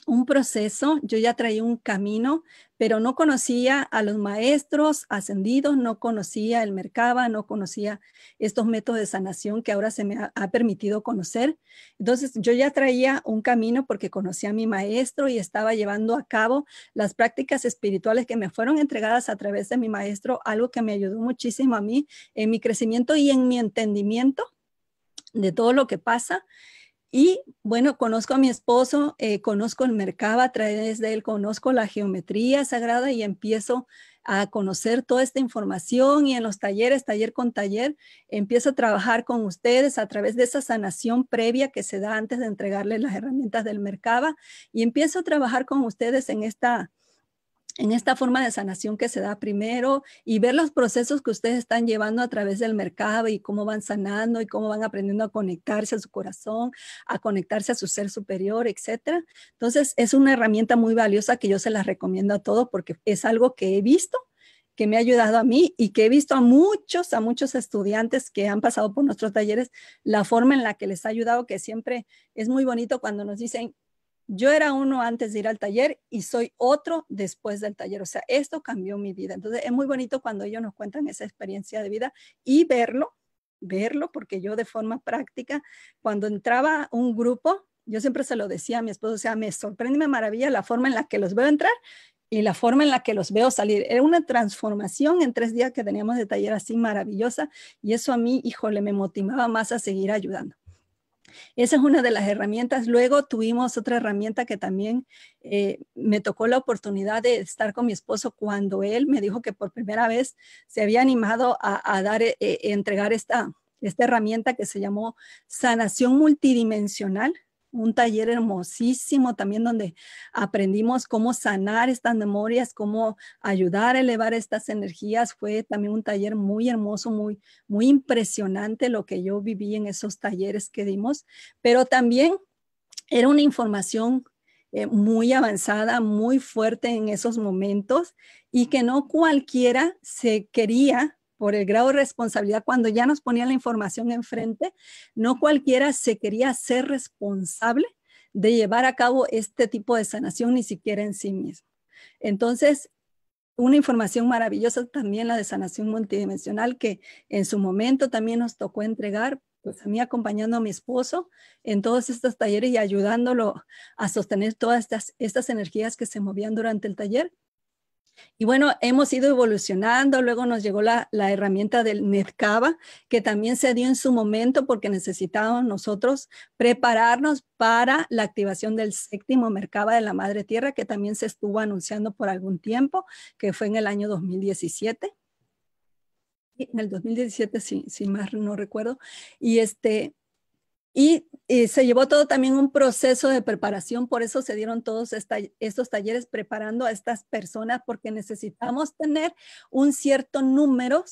un proceso, yo ya traía un camino, pero no conocía a los maestros ascendidos, no conocía el Merkaba, no conocía estos métodos de sanación que ahora se me ha, ha, permitido conocer. Entonces, yo ya traía un camino porque conocía a mi maestro y estaba llevando a cabo las prácticas espirituales que me fueron entregadas a través de mi maestro, algo que me ayudó muchísimo a mí en mi crecimiento y en mi entendimiento de todo lo que pasa. Y bueno, conozco a mi esposo, eh, conozco el mercado a través de él, conozco la geometría sagrada y empiezo a conocer toda esta información y en los talleres, taller con taller, empiezo a trabajar con ustedes a través de esa sanación previa que se da antes de entregarles las herramientas del mercado y empiezo a trabajar con ustedes en esta en esta forma de sanación que se da primero y ver los procesos que ustedes están llevando a través del mercado y cómo van sanando y cómo van aprendiendo a conectarse a su corazón, a conectarse a su ser superior, etcétera. Entonces, es una herramienta muy valiosa que yo se las recomiendo a todos porque es algo que he visto que me ha ayudado a mí y que he visto a muchos, a muchos estudiantes que han pasado por nuestros talleres, la forma en la que les ha ayudado, que siempre es muy bonito cuando nos dicen, yo era uno antes de ir al taller y soy otro después del taller. O sea, esto cambió mi vida. Entonces, es muy bonito cuando ellos nos cuentan esa experiencia de vida y verlo, verlo, porque yo de forma práctica, cuando entraba un grupo, yo siempre se lo decía a mi esposo, o sea, me sorprende, me maravilla la forma en la que los veo entrar y la forma en la que los veo salir. Era una transformación en tres días que teníamos de taller así maravillosa y eso a mí, híjole, me motivaba más a seguir ayudando. Esa es una de las herramientas. Luego tuvimos otra herramienta que también eh, me tocó la oportunidad de estar con mi esposo cuando él me dijo que por primera vez se había animado a, dar, eh, entregar esta, esta herramienta que se llamó sanación multidimensional un taller hermosísimo también donde aprendimos cómo sanar estas memorias, cómo ayudar a elevar estas energías. Fue también un taller muy hermoso, muy, muy impresionante lo que yo viví en esos talleres que dimos, pero también era una información eh, muy avanzada, muy fuerte en esos momentos y que no cualquiera se quería por el grado de responsabilidad, cuando ya nos ponían la información enfrente, no cualquiera se quería ser responsable de llevar a cabo este tipo de sanación, ni siquiera en sí mismo. Entonces, una información maravillosa también la de sanación multidimensional que en su momento también nos tocó entregar, pues a mí acompañando a mi esposo en todos estos talleres y ayudándolo a sostener todas estas, estas energías que se movían durante el taller. Y bueno, hemos ido evolucionando, luego nos llegó la, herramienta del Merkaba, que también se dio en su momento porque necesitábamos nosotros prepararnos para la activación del séptimo Merkaba de la Madre Tierra, que también se estuvo anunciando por algún tiempo, que fue en el año 2017. En el 2017, si, si más no recuerdo. Y este, y, se llevó todo también un proceso de preparación, por eso se dieron todos estos talleres preparando a estas personas, porque necesitamos tener un cierto número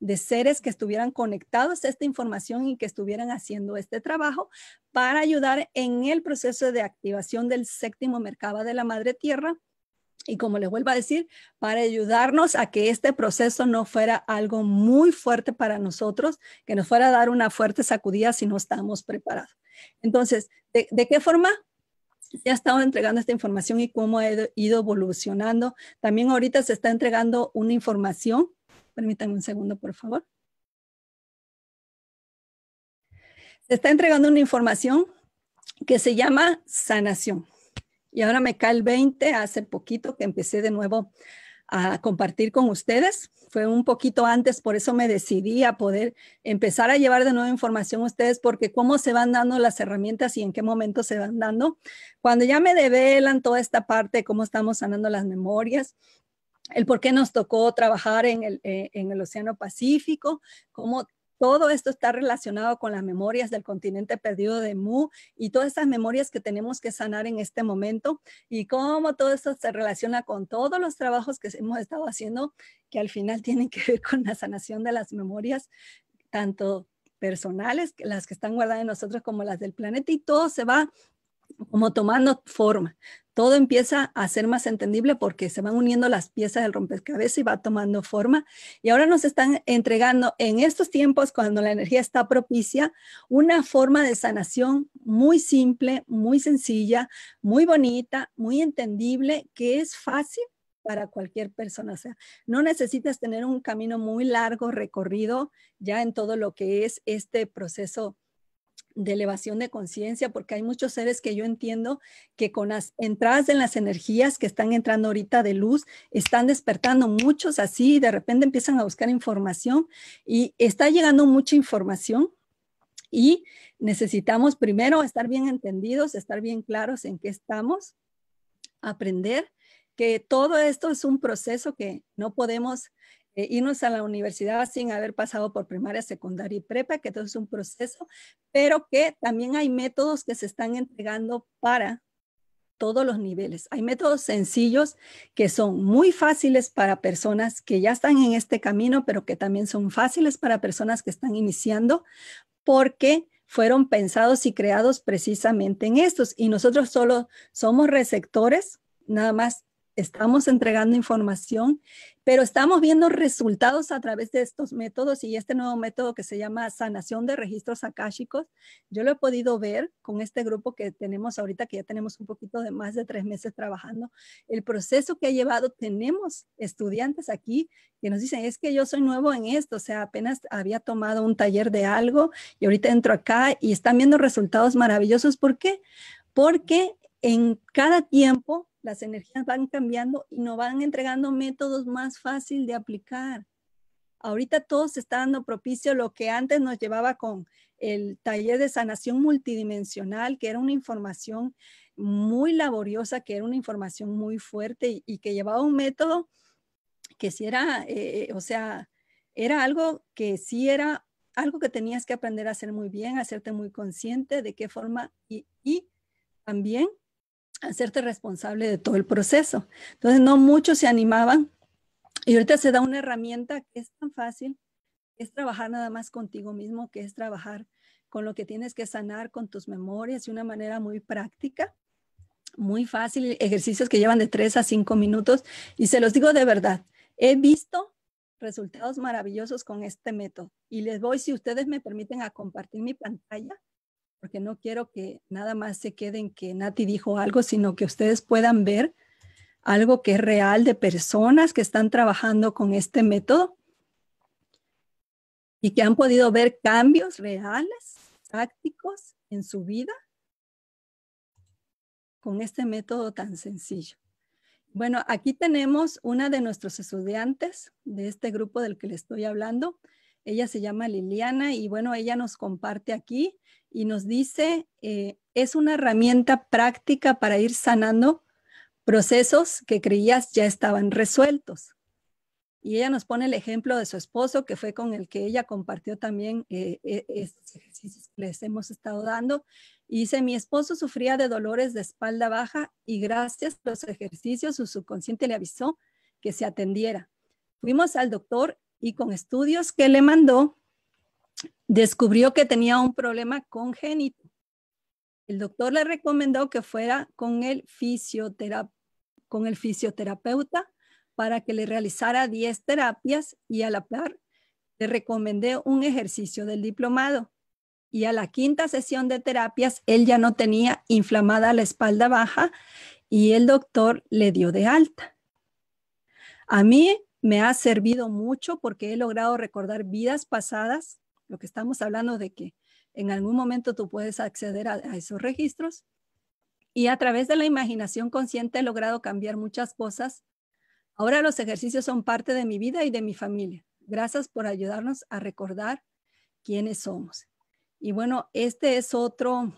de seres que estuvieran conectados a esta información y que estuvieran haciendo este trabajo para ayudar en el proceso de activación del séptimo mercado de la Madre Tierra y como les vuelvo a decir, para ayudarnos a que este proceso no fuera algo muy fuerte para nosotros, que nos fuera a dar una fuerte sacudida si no estamos preparados. Entonces, ¿de, qué forma? Ya estado entregando esta información y cómo ha ido evolucionando. También ahorita se está entregando una información. Permítanme un segundo, por favor. Se está entregando una información que se llama sanación. Y ahora me cae el 20, hace poquito que empecé de nuevo a compartir con ustedes. Fue un poquito antes, por eso me decidí a poder empezar a llevar de nuevo información a ustedes, porque cómo se van dando las herramientas y en qué momento se van dando. Cuando ya me develan toda esta parte, cómo estamos sanando las memorias, el por qué nos tocó trabajar en el, eh, en el Océano Pacífico, cómo todo esto está relacionado con las memorias del continente perdido de Mu y todas esas memorias que tenemos que sanar en este momento y cómo todo esto se relaciona con todos los trabajos que hemos estado haciendo que al final tienen que ver con la sanación de las memorias, tanto personales, las que están guardadas en nosotros como las del planeta y todo se va como tomando forma todo empieza a ser más entendible porque se van uniendo las piezas del rompecabezas y va tomando forma. Y ahora nos están entregando en estos tiempos, cuando la energía está propicia, una forma de sanación muy simple, muy sencilla, muy bonita, muy entendible, que es fácil para cualquier persona. O sea, no necesitas tener un camino muy largo recorrido ya en todo lo que es este proceso de elevación de conciencia, porque hay muchos seres que yo entiendo que con las entradas en las energías que están entrando ahorita de luz, están despertando muchos así, y de repente empiezan a buscar información y está llegando mucha información y necesitamos primero estar bien entendidos, estar bien claros en qué estamos, aprender que todo esto es un proceso que no podemos eh, irnos a la universidad sin haber pasado por primaria, secundaria y prepa, que todo es un proceso, pero que también hay métodos que se están entregando para todos los niveles. Hay métodos sencillos que son muy fáciles para personas que ya están en este camino, pero que también son fáciles para personas que están iniciando, porque fueron pensados y creados precisamente en estos. Y nosotros solo somos receptores, nada más estamos entregando información, pero estamos viendo resultados a través de estos métodos y este nuevo método que se llama sanación de registros akáshicos, yo lo he podido ver con este grupo que tenemos ahorita, que ya tenemos un poquito de más de tres meses trabajando, el proceso que ha llevado, tenemos estudiantes aquí que nos dicen, es que yo soy nuevo en esto, o sea, apenas había tomado un taller de algo y ahorita entro acá y están viendo resultados maravillosos. ¿Por qué? Porque en cada tiempo las energías van cambiando y nos van entregando métodos más fácil de aplicar. Ahorita todo se está dando propicio lo que antes nos llevaba con el taller de sanación multidimensional, que era una información muy laboriosa, que era una información muy fuerte y, que llevaba un método que si era, eh, o sea, era algo que sí era algo que tenías que aprender a hacer muy bien, hacerte muy consciente de qué forma y, y también hacerte responsable de todo el proceso. Entonces, no muchos se animaban y ahorita se da una herramienta que es tan fácil, es trabajar nada más contigo mismo, que es trabajar con lo que tienes que sanar con tus memorias de una manera muy práctica, muy fácil, ejercicios que llevan de tres a cinco minutos. Y se los digo de verdad, he visto resultados maravillosos con este método. Y les voy, si ustedes me permiten, a compartir mi pantalla porque no quiero que nada más se quede en que Nati dijo algo, sino que ustedes puedan ver algo que es real de personas que están trabajando con este método y que han podido ver cambios reales, prácticos en su vida con este método tan sencillo. Bueno, aquí tenemos una de nuestros estudiantes de este grupo del que le estoy hablando. Ella se llama Liliana y bueno, ella nos comparte aquí y nos dice, eh, es una herramienta práctica para ir sanando procesos que creías ya estaban resueltos. Y ella nos pone el ejemplo de su esposo, que fue con el que ella compartió también eh, eh, estos ejercicios que les hemos estado dando. Y dice, mi esposo sufría de dolores de espalda baja y gracias a los ejercicios su subconsciente le avisó que se atendiera. Fuimos al doctor y con estudios que le mandó, descubrió que tenía un problema congénito. El doctor le recomendó que fuera con el, con el fisioterapeuta para que le realizara 10 terapias y a la par le recomendé un ejercicio del diplomado. Y a la quinta sesión de terapias, él ya no tenía inflamada la espalda baja y el doctor le dio de alta. A mí me ha servido mucho porque he logrado recordar vidas pasadas, lo que estamos hablando de que en algún momento tú puedes acceder a, esos registros y a través de la imaginación consciente he logrado cambiar muchas cosas. Ahora los ejercicios son parte de mi vida y de mi familia. Gracias por ayudarnos a recordar quiénes somos. Y bueno, este es otro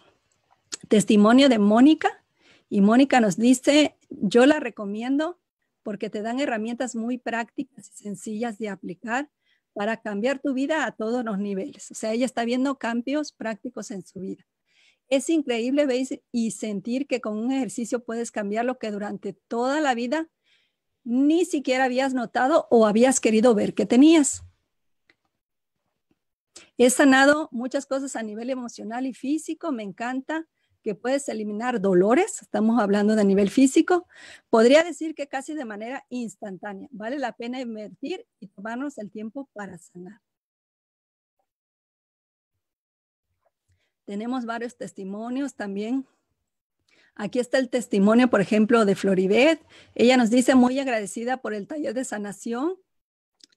testimonio de Mónica. Y Mónica nos dice, yo la recomiendo porque te dan herramientas muy prácticas y sencillas de aplicar para cambiar tu vida a todos los niveles. O sea, ella está viendo cambios prácticos en su vida. Es increíble ver y sentir que con un ejercicio puedes cambiar lo que durante toda la vida ni siquiera habías notado o habías querido ver que tenías. He sanado muchas cosas a nivel emocional y físico, me encanta que puedes eliminar dolores, estamos hablando de nivel físico, podría decir que casi de manera instantánea. Vale la pena invertir y tomarnos el tiempo para sanar. Tenemos varios testimonios también. Aquí está el testimonio, por ejemplo, de Floribet. Ella nos dice muy agradecida por el taller de sanación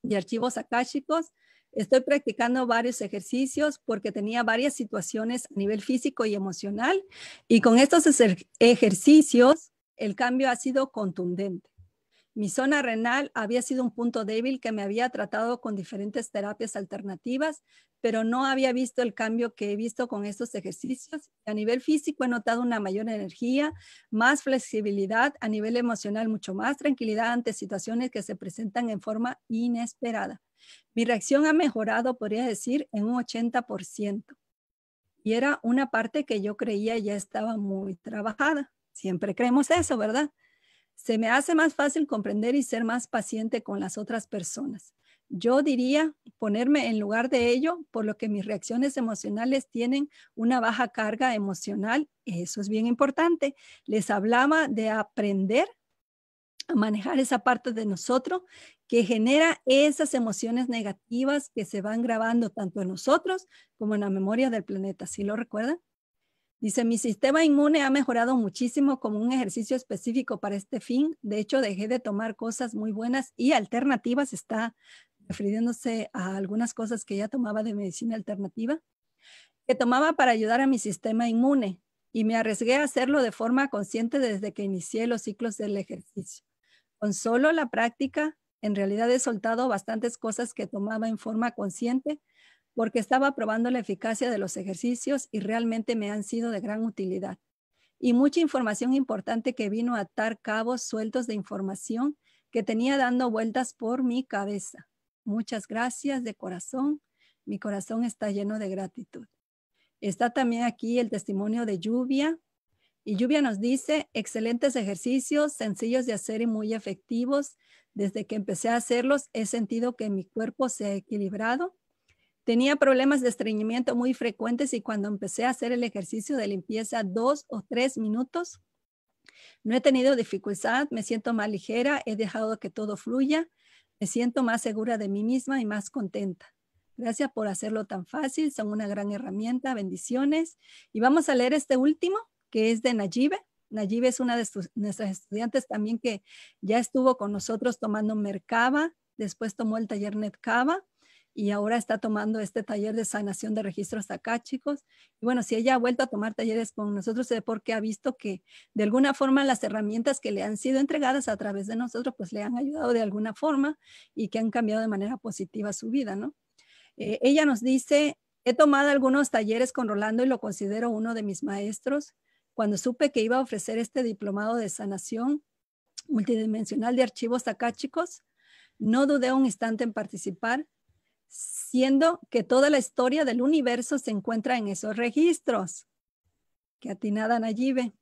de archivos akáshicos. Estoy practicando varios ejercicios porque tenía varias situaciones a nivel físico y emocional y con estos ejercicios el cambio ha sido contundente. Mi zona renal había sido un punto débil que me había tratado con diferentes terapias alternativas, pero no había visto el cambio que he visto con estos ejercicios. A nivel físico he notado una mayor energía, más flexibilidad, a nivel emocional mucho más tranquilidad ante situaciones que se presentan en forma inesperada. Mi reacción ha mejorado, podría decir, en un 80%. Y era una parte que yo creía ya estaba muy trabajada. Siempre creemos eso, ¿verdad? Se me hace más fácil comprender y ser más paciente con las otras personas. Yo diría ponerme en lugar de ello, por lo que mis reacciones emocionales tienen una baja carga emocional. Eso es bien importante. Les hablaba de aprender a manejar esa parte de nosotros que genera esas emociones negativas que se van grabando tanto en nosotros como en la memoria del planeta. ¿Sí lo recuerdan? Dice, mi sistema inmune ha mejorado muchísimo como un ejercicio específico para este fin. De hecho, dejé de tomar cosas muy buenas y alternativas. Está refiriéndose a algunas cosas que ya tomaba de medicina alternativa, que tomaba para ayudar a mi sistema inmune y me arriesgué a hacerlo de forma consciente desde que inicié los ciclos del ejercicio. Con solo la práctica, en realidad he soltado bastantes cosas que tomaba en forma consciente porque estaba probando la eficacia de los ejercicios y realmente me han sido de gran utilidad. Y mucha información importante que vino a atar cabos sueltos de información que tenía dando vueltas por mi cabeza. Muchas gracias de corazón. Mi corazón está lleno de gratitud. Está también aquí el testimonio de Lluvia. Y Lluvia nos dice, excelentes ejercicios, sencillos de hacer y muy efectivos. Desde que empecé a hacerlos, he sentido que mi cuerpo se ha equilibrado Tenía problemas de estreñimiento muy frecuentes y cuando empecé a hacer el ejercicio de limpieza dos o tres minutos, no he tenido dificultad, me siento más ligera, he dejado que todo fluya, me siento más segura de mí misma y más contenta. Gracias por hacerlo tan fácil, son una gran herramienta, bendiciones. Y vamos a leer este último, que es de Nayibe. Nayibe es una de nuestras estudiantes también que ya estuvo con nosotros tomando Mercaba, después tomó el taller Netcava y ahora está tomando este taller de sanación de registros chicos. Y bueno, si ella ha vuelto a tomar talleres con nosotros es porque ha visto que de alguna forma las herramientas que le han sido entregadas a través de nosotros, pues le han ayudado de alguna forma y que han cambiado de manera positiva su vida, ¿no? Eh, ella nos dice, he tomado algunos talleres con Rolando y lo considero uno de mis maestros. Cuando supe que iba a ofrecer este diplomado de sanación multidimensional de archivos chicos, no dudé un instante en participar siendo que toda la historia del universo se encuentra en esos registros. Que atinada Nayibe.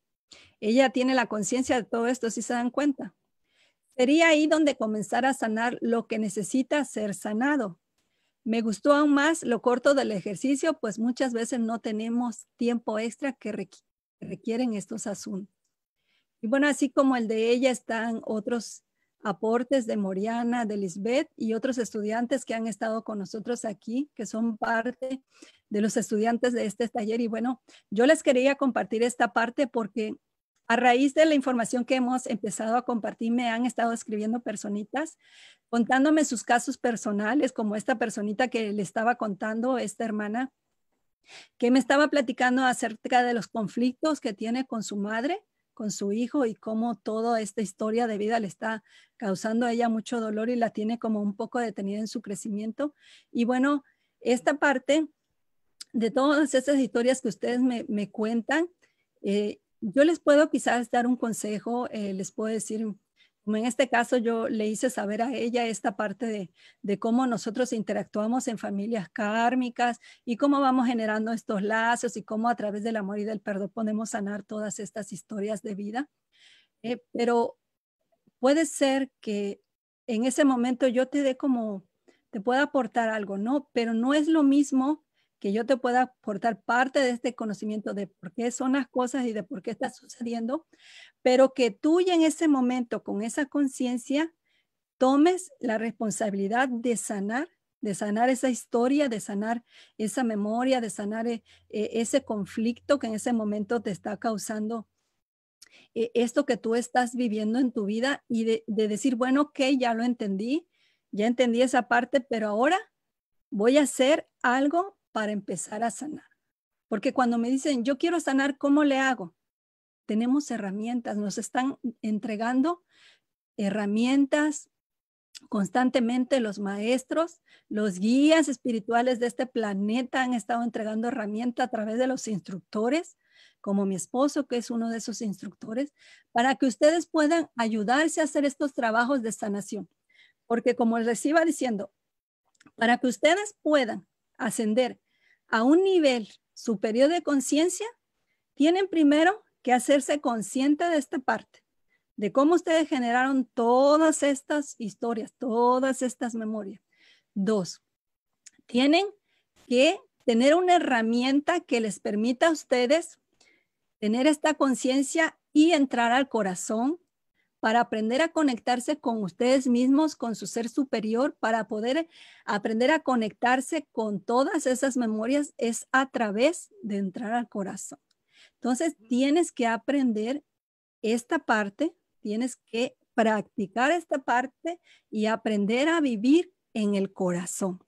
Ella tiene la conciencia de todo esto, si se dan cuenta. Sería ahí donde comenzar a sanar lo que necesita ser sanado. Me gustó aún más lo corto del ejercicio, pues muchas veces no tenemos tiempo extra que requieren estos asuntos. Y bueno, así como el de ella están otros aportes de Moriana, de Lisbeth y otros estudiantes que han estado con nosotros aquí, que son parte de los estudiantes de este taller. Y bueno, yo les quería compartir esta parte porque a raíz de la información que hemos empezado a compartir, me han estado escribiendo personitas contándome sus casos personales, como esta personita que le estaba contando, esta hermana, que me estaba platicando acerca de los conflictos que tiene con su madre con su hijo y cómo toda esta historia de vida le está causando a ella mucho dolor y la tiene como un poco detenida en su crecimiento. Y bueno, esta parte de todas esas historias que ustedes me, cuentan, eh, yo les puedo quizás dar un consejo, eh, les puedo decir, como en este caso yo le hice saber a ella esta parte de, cómo nosotros interactuamos en familias kármicas y cómo vamos generando estos lazos y cómo a través del amor y del perdón podemos sanar todas estas historias de vida. Eh, pero puede ser que en ese momento yo te dé como, te pueda aportar algo, ¿no? Pero no es lo mismo que yo te pueda aportar parte de este conocimiento de por qué son las cosas y de por qué está sucediendo, pero que tú ya en ese momento, con esa conciencia, tomes la responsabilidad de sanar, de sanar esa historia, de sanar esa memoria, de sanar eh, eh, ese conflicto que en ese momento te está causando eh, esto que tú estás viviendo en tu vida y de, de decir, bueno, ok, ya lo entendí, ya entendí esa parte, pero ahora voy a hacer algo para empezar a sanar. Porque cuando me dicen, yo quiero sanar, ¿cómo le hago? Tenemos herramientas, nos están entregando herramientas constantemente los maestros, los guías espirituales de este planeta han estado entregando herramientas a través de los instructores, como mi esposo, que es uno de esos instructores, para que ustedes puedan ayudarse a hacer estos trabajos de sanación. Porque como les iba diciendo, para que ustedes puedan ascender a un nivel superior de conciencia, tienen primero que hacerse consciente de esta parte, de cómo ustedes generaron todas estas historias, todas estas memorias. Dos, tienen que tener una herramienta que les permita a ustedes tener esta conciencia y entrar al corazón para aprender a conectarse con ustedes mismos, con su ser superior, para poder aprender a conectarse con todas esas memorias es a través de entrar al corazón. Entonces, tienes que aprender esta parte, tienes que practicar esta parte y aprender a vivir en el corazón.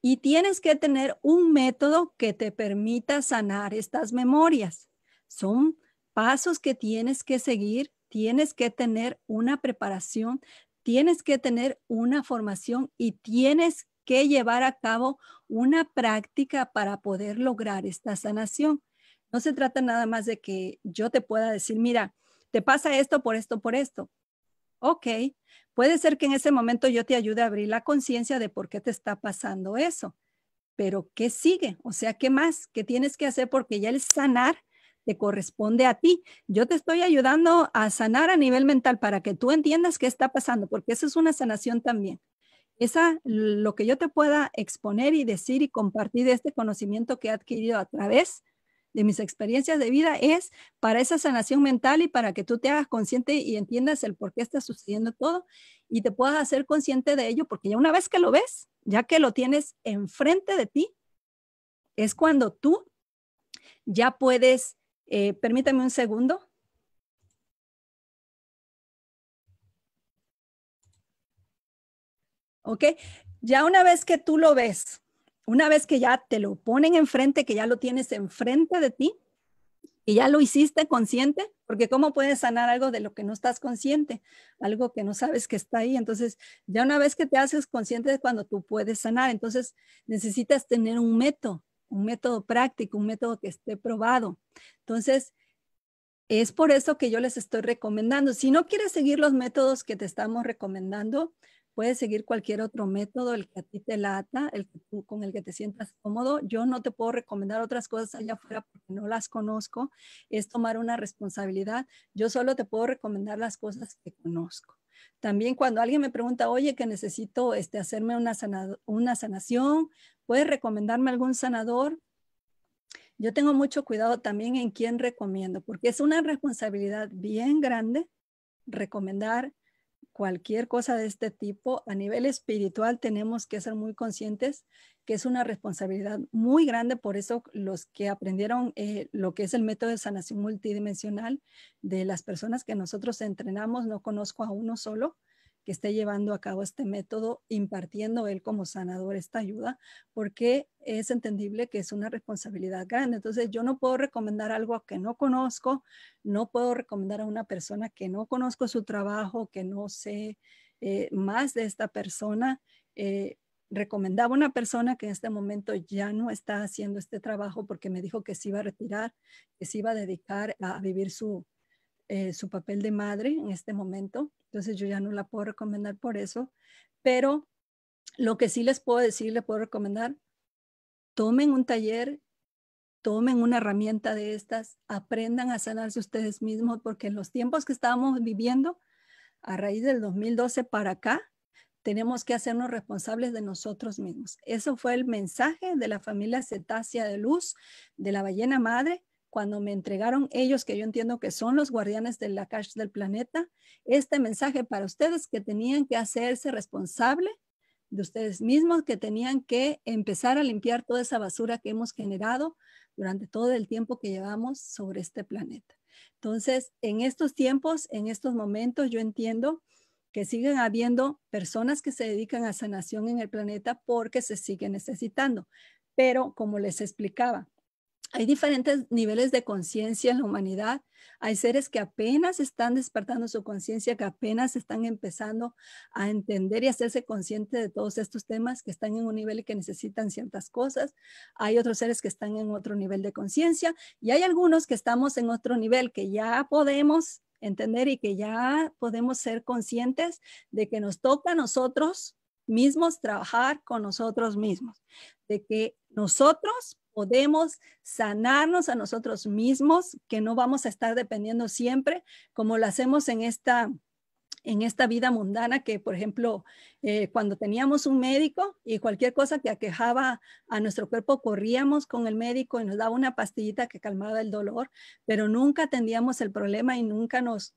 Y tienes que tener un método que te permita sanar estas memorias. Son pasos que tienes que seguir tienes que tener una preparación, tienes que tener una formación y tienes que llevar a cabo una práctica para poder lograr esta sanación. No se trata nada más de que yo te pueda decir, mira, te pasa esto por esto, por esto. Ok, puede ser que en ese momento yo te ayude a abrir la conciencia de por qué te está pasando eso, pero ¿qué sigue? O sea, ¿qué más? ¿Qué tienes que hacer? Porque ya el sanar te corresponde a ti. Yo te estoy ayudando a sanar a nivel mental para que tú entiendas qué está pasando, porque eso es una sanación también. Esa, lo que yo te pueda exponer y decir y compartir de este conocimiento que he adquirido a través de mis experiencias de vida es para esa sanación mental y para que tú te hagas consciente y entiendas el por qué está sucediendo todo y te puedas hacer consciente de ello, porque ya una vez que lo ves, ya que lo tienes enfrente de ti, es cuando tú ya puedes eh, permítame un segundo. ¿Ok? Ya una vez que tú lo ves, una vez que ya te lo ponen enfrente, que ya lo tienes enfrente de ti, y ya lo hiciste consciente, porque ¿cómo puedes sanar algo de lo que no estás consciente? Algo que no sabes que está ahí. Entonces, ya una vez que te haces consciente de cuando tú puedes sanar, entonces necesitas tener un método un método práctico, un método que esté probado. Entonces, es por eso que yo les estoy recomendando. Si no quieres seguir los métodos que te estamos recomendando, puedes seguir cualquier otro método, el que a ti te lata, el que tú, con el que te sientas cómodo. Yo no te puedo recomendar otras cosas allá afuera porque no las conozco. Es tomar una responsabilidad. Yo solo te puedo recomendar las cosas que conozco. También cuando alguien me pregunta, oye, que necesito este, hacerme una, una sanación, ¿puedes recomendarme algún sanador? Yo tengo mucho cuidado también en quién recomiendo, porque es una responsabilidad bien grande recomendar cualquier cosa de este tipo, a nivel espiritual tenemos que ser muy conscientes que es una responsabilidad muy grande. Por eso los que aprendieron eh, lo que es el método de sanación multidimensional de las personas que nosotros entrenamos, no conozco a uno solo, que esté llevando a cabo este método, impartiendo él como sanador esta ayuda, porque es entendible que es una responsabilidad grande. Entonces, yo no puedo recomendar algo que no conozco, no puedo recomendar a una persona que no conozco su trabajo, que no sé eh, más de esta persona. Eh, recomendaba una persona que en este momento ya no está haciendo este trabajo porque me dijo que se iba a retirar, que se iba a dedicar a vivir su, eh, su papel de madre en este momento. Entonces yo ya no la puedo recomendar por eso. Pero lo que sí les puedo decir, les puedo recomendar, tomen un taller, tomen una herramienta de estas, aprendan a sanarse ustedes mismos, porque en los tiempos que estábamos viviendo, a raíz del 2012 para acá, tenemos que hacernos responsables de nosotros mismos. Eso fue el mensaje de la familia cetácea de luz de la ballena madre cuando me entregaron ellos, que yo entiendo que son los guardianes de la cash del planeta, este mensaje para ustedes que tenían que hacerse responsable de ustedes mismos, que tenían que empezar a limpiar toda esa basura que hemos generado durante todo el tiempo que llevamos sobre este planeta. Entonces, en estos tiempos, en estos momentos, yo entiendo que siguen habiendo personas que se dedican a sanación en el planeta porque se sigue necesitando. Pero como les explicaba, hay diferentes niveles de conciencia en la humanidad. Hay seres que apenas están despertando su conciencia, que apenas están empezando a entender y hacerse consciente de todos estos temas, que están en un nivel y que necesitan ciertas cosas. Hay otros seres que están en otro nivel de conciencia y hay algunos que estamos en otro nivel que ya podemos entender y que ya podemos ser conscientes de que nos toca a nosotros mismos trabajar con nosotros mismos, de que nosotros podemos sanarnos a nosotros mismos, que no vamos a estar dependiendo siempre como lo hacemos en esta en esta vida mundana que, por ejemplo, eh, cuando teníamos un médico y cualquier cosa que aquejaba a nuestro cuerpo, corríamos con el médico y nos daba una pastillita que calmaba el dolor, pero nunca atendíamos el problema y nunca nos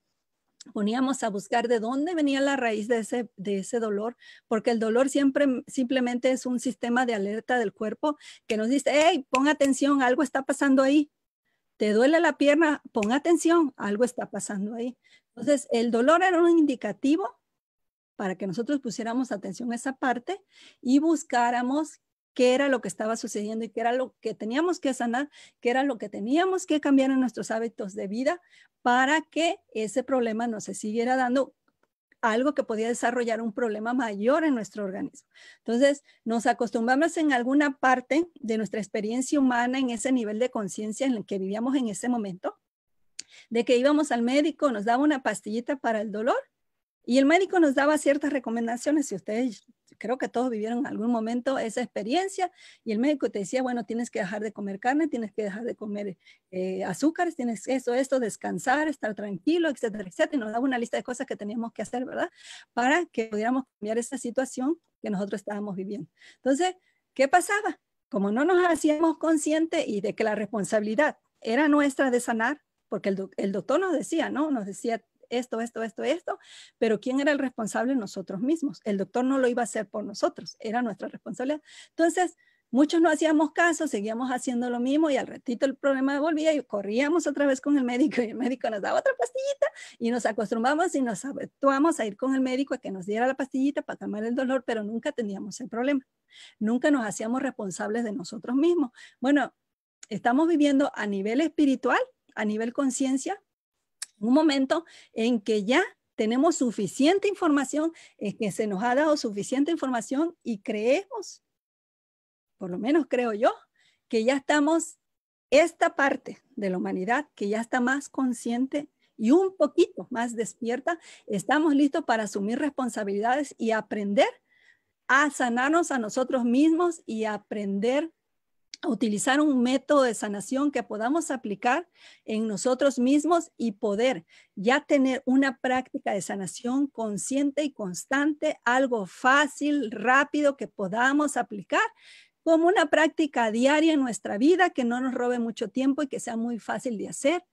poníamos a buscar de dónde venía la raíz de ese, de ese dolor, porque el dolor siempre simplemente es un sistema de alerta del cuerpo que nos dice, hey, pon atención, algo está pasando ahí. Te duele la pierna, pon atención, algo está pasando ahí. Entonces, el dolor era un indicativo para que nosotros pusiéramos atención a esa parte y buscáramos qué era lo que estaba sucediendo y qué era lo que teníamos que sanar, qué era lo que teníamos que cambiar en nuestros hábitos de vida para que ese problema no se siguiera dando algo que podía desarrollar un problema mayor en nuestro organismo. Entonces, nos acostumbramos en alguna parte de nuestra experiencia humana, en ese nivel de conciencia en el que vivíamos en ese momento, de que íbamos al médico, nos daba una pastillita para el dolor y el médico nos daba ciertas recomendaciones. Si ustedes, creo que todos vivieron en algún momento esa experiencia y el médico te decía, bueno, tienes que dejar de comer carne, tienes que dejar de comer eh, azúcares, tienes eso, esto, descansar, estar tranquilo, etcétera, etcétera. Y nos daba una lista de cosas que teníamos que hacer, ¿verdad? Para que pudiéramos cambiar esa situación que nosotros estábamos viviendo. Entonces, ¿qué pasaba? Como no nos hacíamos conscientes y de que la responsabilidad era nuestra de sanar, porque el, el doctor nos decía, ¿no? Nos decía, esto, esto, esto, esto, pero ¿quién era el responsable? Nosotros mismos. El doctor no lo iba a hacer por nosotros, era nuestra responsabilidad. Entonces, muchos no hacíamos caso, seguíamos haciendo lo mismo y al ratito el problema volvía y corríamos otra vez con el médico y el médico nos daba otra pastillita y nos acostumbramos y nos habituamos a ir con el médico a que nos diera la pastillita para calmar el dolor, pero nunca teníamos el problema. Nunca nos hacíamos responsables de nosotros mismos. Bueno, estamos viviendo a nivel espiritual, a nivel conciencia, un momento en que ya tenemos suficiente información, en que se nos ha dado suficiente información y creemos, por lo menos creo yo, que ya estamos, esta parte de la humanidad que ya está más consciente y un poquito más despierta, estamos listos para asumir responsabilidades y aprender a sanarnos a nosotros mismos y aprender utilizar un método de sanación que podamos aplicar en nosotros mismos y poder ya tener una práctica de sanación consciente y constante, algo fácil, rápido que podamos aplicar como una práctica diaria en nuestra vida que no nos robe mucho tiempo y que sea muy fácil de hacer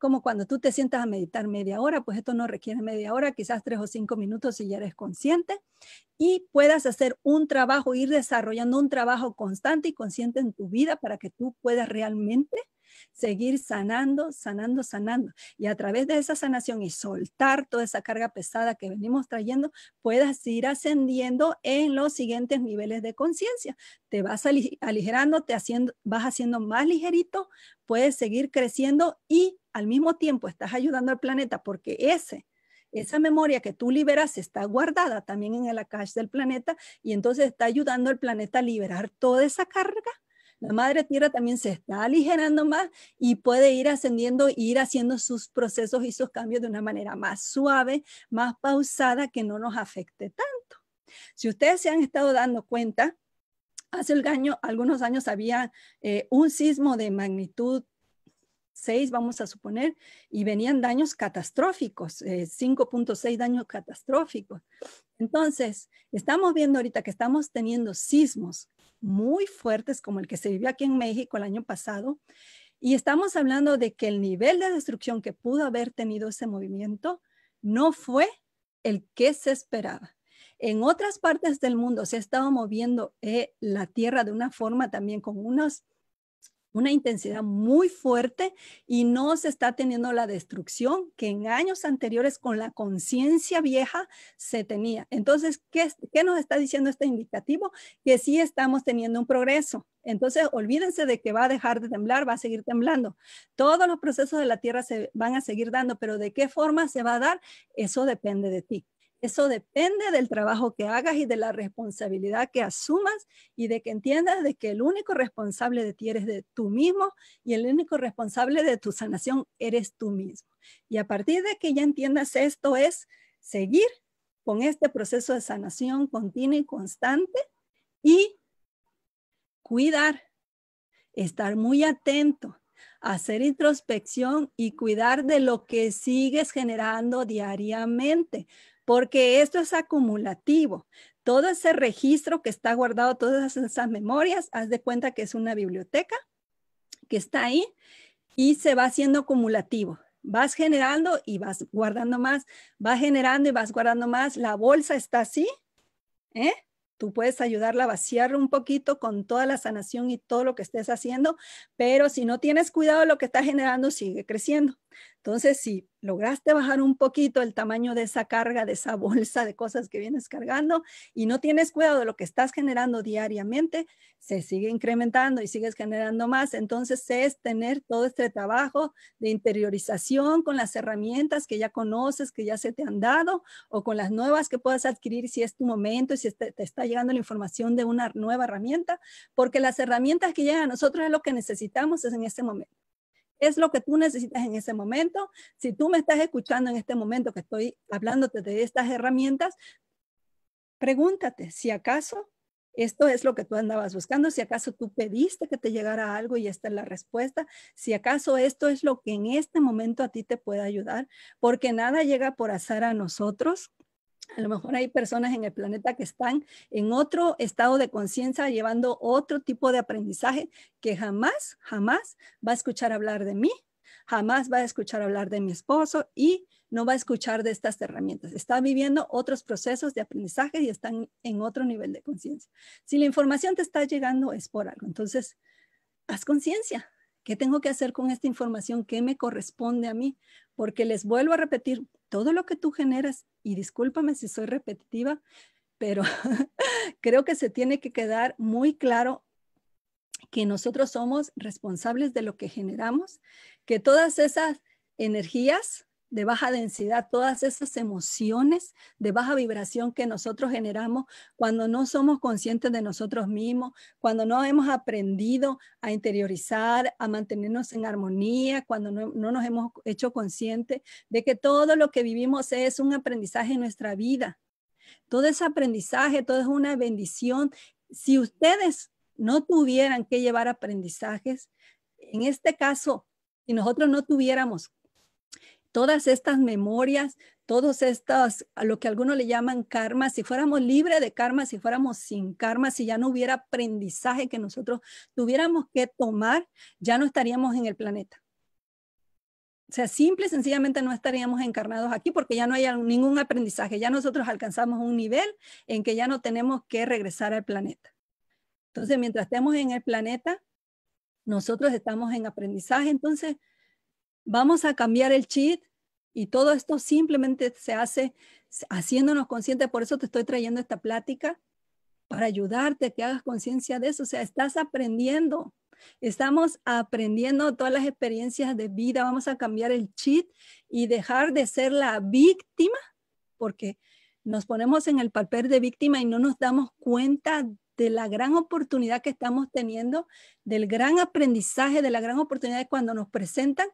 como cuando tú te sientas a meditar media hora, pues esto no requiere media hora, quizás tres o cinco minutos si ya eres consciente y puedas hacer un trabajo, ir desarrollando un trabajo constante y consciente en tu vida para que tú puedas realmente seguir sanando, sanando, sanando. Y a través de esa sanación y soltar toda esa carga pesada que venimos trayendo, puedas ir ascendiendo en los siguientes niveles de conciencia. Te vas aligerando, te haciendo, vas haciendo más ligerito, puedes seguir creciendo y al mismo tiempo estás ayudando al planeta porque ese esa memoria que tú liberas está guardada también en el cache del planeta y entonces está ayudando al planeta a liberar toda esa carga la madre tierra también se está aligerando más y puede ir ascendiendo e ir haciendo sus procesos y sus cambios de una manera más suave, más pausada, que no nos afecte tanto. Si ustedes se han estado dando cuenta, hace el año, algunos años había eh, un sismo de magnitud 6, vamos a suponer, y venían daños catastróficos, 5.6 eh, daños catastróficos. Entonces, estamos viendo ahorita que estamos teniendo sismos muy fuertes como el que se vivió aquí en México el año pasado. Y estamos hablando de que el nivel de destrucción que pudo haber tenido ese movimiento no fue el que se esperaba. En otras partes del mundo se ha estado moviendo eh, la Tierra de una forma también con unos una intensidad muy fuerte y no se está teniendo la destrucción que en años anteriores con la conciencia vieja se tenía. Entonces, ¿qué, ¿qué, nos está diciendo este indicativo? Que sí estamos teniendo un progreso. Entonces, olvídense de que va a dejar de temblar, va a seguir temblando. Todos los procesos de la Tierra se van a seguir dando, pero de qué forma se va a dar, eso depende de ti. Eso depende del trabajo que hagas y de la responsabilidad que asumas y de que entiendas de que el único responsable de ti eres de tú mismo y el único responsable de tu sanación eres tú mismo. Y a partir de que ya entiendas esto es seguir con este proceso de sanación continua y constante y cuidar, estar muy atento, hacer introspección y cuidar de lo que sigues generando diariamente, porque esto es acumulativo. Todo ese registro que está guardado, todas esas memorias, haz de cuenta que es una biblioteca que está ahí y se va haciendo acumulativo. Vas generando y vas guardando más, vas generando y vas guardando más. La bolsa está así, ¿eh? Tú puedes ayudarla a vaciar un poquito con toda la sanación y todo lo que estés haciendo, pero si no tienes cuidado, lo que está generando sigue creciendo. Entonces, si lograste bajar un poquito el tamaño de esa carga, de esa bolsa de cosas que vienes cargando y no tienes cuidado de lo que estás generando diariamente, se sigue incrementando y sigues generando más. Entonces, es tener todo este trabajo de interiorización con las herramientas que ya conoces, que ya se te han dado o con las nuevas que puedas adquirir si es tu momento y si te, te está llegando la información de una nueva herramienta, porque las herramientas que llegan a nosotros es lo que necesitamos en este momento es lo que tú necesitas en ese momento. Si tú me estás escuchando en este momento que estoy hablándote de estas herramientas, pregúntate si acaso esto es lo que tú andabas buscando, si acaso tú pediste que te llegara algo y esta es la respuesta, si acaso esto es lo que en este momento a ti te puede ayudar, porque nada llega por azar a nosotros. A lo mejor hay personas en el planeta que están en otro estado de conciencia llevando otro tipo de aprendizaje que jamás, jamás va a escuchar hablar de mí, jamás va a escuchar hablar de mi esposo y no va a escuchar de estas herramientas. Está viviendo otros procesos de aprendizaje y están en otro nivel de conciencia. Si la información te está llegando es por algo. Entonces, haz conciencia. ¿Qué tengo que hacer con esta información? ¿Qué me corresponde a mí? Porque les vuelvo a repetir, todo lo que tú generas, y discúlpame si soy repetitiva, pero creo que se tiene que quedar muy claro que nosotros somos responsables de lo que generamos, que todas esas energías de baja densidad, todas esas emociones de baja vibración que nosotros generamos cuando no somos conscientes de nosotros mismos, cuando no hemos aprendido a interiorizar, a mantenernos en armonía, cuando no, nos hemos hecho conscientes de que todo lo que vivimos es un aprendizaje en nuestra vida. Todo ese aprendizaje, todo es una bendición. Si ustedes no tuvieran que llevar aprendizajes, en este caso, si nosotros no tuviéramos todas estas memorias, todos estas, a lo que algunos le llaman karma, si fuéramos libres de karma, si fuéramos sin karma, si ya no hubiera aprendizaje que nosotros tuviéramos que tomar, ya no estaríamos en el planeta. O sea, simple sencillamente no estaríamos encarnados aquí porque ya no hay ningún aprendizaje, ya nosotros alcanzamos un nivel en que ya no tenemos que regresar al planeta. Entonces, mientras estemos en el planeta, nosotros estamos en aprendizaje, entonces vamos a cambiar el cheat y todo esto simplemente se hace haciéndonos conscientes. Por eso te estoy trayendo esta plática para ayudarte a que hagas conciencia de eso. O sea, estás aprendiendo. Estamos aprendiendo todas las experiencias de vida. Vamos a cambiar el cheat y dejar de ser la víctima, porque nos ponemos en el papel de víctima y no nos damos cuenta de la gran oportunidad que estamos teniendo, del gran aprendizaje, de la gran oportunidad cuando nos presentan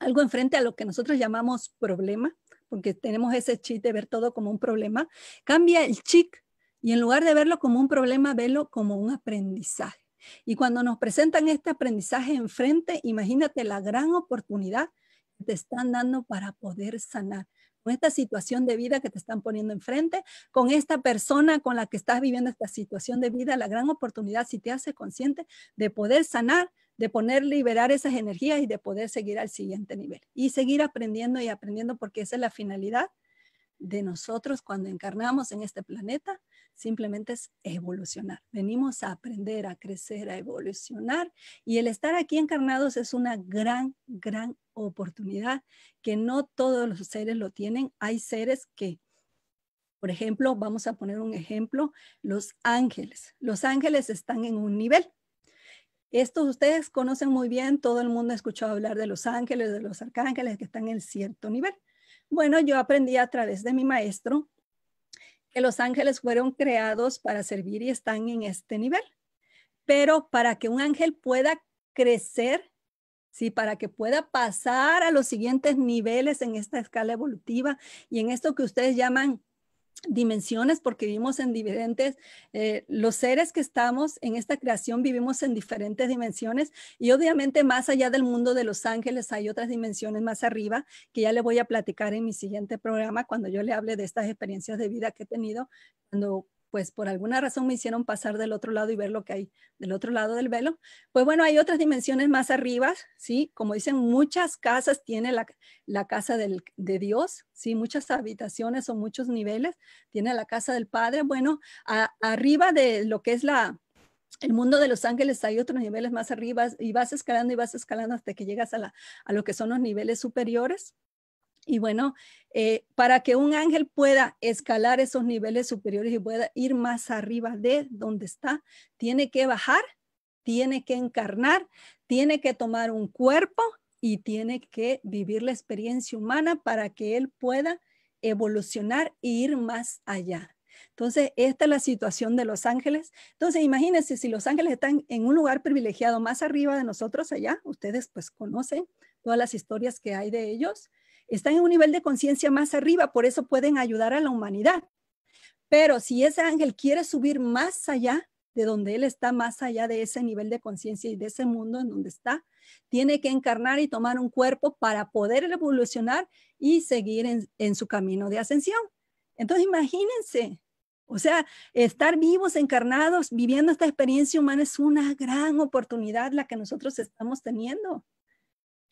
algo enfrente a lo que nosotros llamamos problema, porque tenemos ese chip de ver todo como un problema, cambia el chip y en lugar de verlo como un problema, velo como un aprendizaje. Y cuando nos presentan este aprendizaje enfrente, imagínate la gran oportunidad que te están dando para poder sanar, con esta situación de vida que te están poniendo enfrente, con esta persona con la que estás viviendo esta situación de vida, la gran oportunidad, si te hace consciente, de poder sanar, de poder liberar esas energías y de poder seguir al siguiente nivel y seguir aprendiendo y aprendiendo porque esa es la finalidad de nosotros cuando encarnamos en este planeta, simplemente es evolucionar. Venimos a aprender, a crecer, a evolucionar y el estar aquí encarnados es una gran, gran oportunidad que no todos los seres lo tienen. Hay seres que, por ejemplo, vamos a poner un ejemplo, los ángeles. Los ángeles están en un nivel. Estos ustedes conocen muy bien, todo el mundo ha escuchado hablar de los ángeles, de los arcángeles que están en cierto nivel. Bueno, yo aprendí a través de mi maestro que los ángeles fueron creados para servir y están en este nivel. Pero para que un ángel pueda crecer, sí, para que pueda pasar a los siguientes niveles en esta escala evolutiva y en esto que ustedes llaman dimensiones porque vivimos en diferentes, eh, los seres que estamos en esta creación vivimos en diferentes dimensiones y obviamente más allá del mundo de los ángeles hay otras dimensiones más arriba que ya le voy a platicar en mi siguiente programa cuando yo le hable de estas experiencias de vida que he tenido cuando pues por alguna razón me hicieron pasar del otro lado y ver lo que hay del otro lado del velo. Pues bueno, hay otras dimensiones más arriba, ¿sí? Como dicen, muchas casas tiene la, la casa del, de Dios, ¿sí? Muchas habitaciones o muchos niveles tiene la casa del Padre. Bueno, arriba de lo que es la, el mundo de los ángeles hay otros niveles más arriba y vas escalando y vas escalando hasta que llegas a, la, a lo que son los niveles superiores. Y bueno, eh, para que un ángel pueda escalar esos niveles superiores y pueda ir más arriba de donde está, tiene que bajar, tiene que encarnar, tiene que tomar un cuerpo y tiene que vivir la experiencia humana para que él pueda evolucionar e ir más allá. Entonces, esta es la situación de los ángeles. Entonces, imagínense si los ángeles están en un lugar privilegiado más arriba de nosotros allá, ustedes pues conocen todas las historias que hay de ellos están en un nivel de conciencia más arriba, por eso pueden ayudar a la humanidad. Pero si ese ángel quiere subir más allá de donde él está, más allá de ese nivel de conciencia y de ese mundo en donde está, tiene que encarnar y tomar un cuerpo para poder evolucionar y seguir en, su camino de ascensión. Entonces, imagínense, o sea, estar vivos, encarnados, viviendo esta experiencia humana es una gran oportunidad la que nosotros estamos teniendo.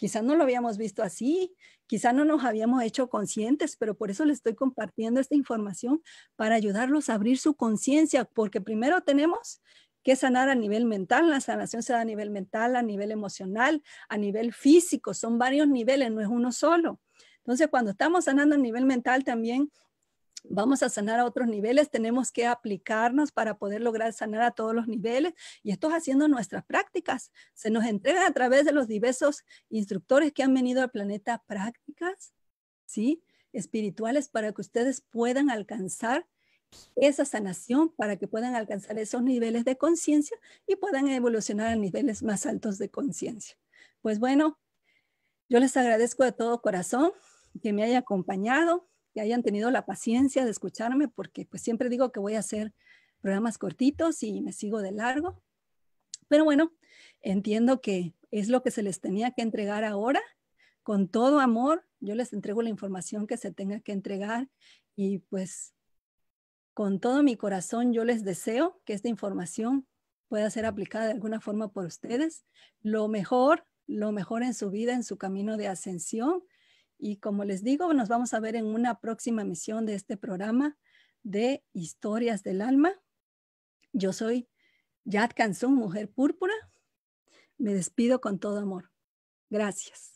Quizás no lo habíamos visto así, quizás no nos habíamos hecho conscientes, pero por eso les estoy compartiendo esta información para ayudarlos a abrir su conciencia, porque primero tenemos que sanar a nivel mental, la sanación se da a nivel mental, a nivel emocional, a nivel físico, son varios niveles, no es uno solo. Entonces, cuando estamos sanando a nivel mental también vamos a sanar a otros niveles, tenemos que aplicarnos para poder lograr sanar a todos los niveles y esto es haciendo nuestras prácticas. Se nos entrega a través de los diversos instructores que han venido al planeta prácticas, ¿sí? Espirituales para que ustedes puedan alcanzar esa sanación, para que puedan alcanzar esos niveles de conciencia y puedan evolucionar a niveles más altos de conciencia. Pues bueno, yo les agradezco de todo corazón que me haya acompañado que hayan tenido la paciencia de escucharme, porque pues siempre digo que voy a hacer programas cortitos y me sigo de largo. Pero bueno, entiendo que es lo que se les tenía que entregar ahora. Con todo amor, yo les entrego la información que se tenga que entregar y pues con todo mi corazón yo les deseo que esta información pueda ser aplicada de alguna forma por ustedes. Lo mejor, lo mejor en su vida, en su camino de ascensión y como les digo, nos vamos a ver en una próxima emisión de este programa de Historias del Alma. Yo soy Yad Kansun, Mujer Púrpura. Me despido con todo amor. Gracias.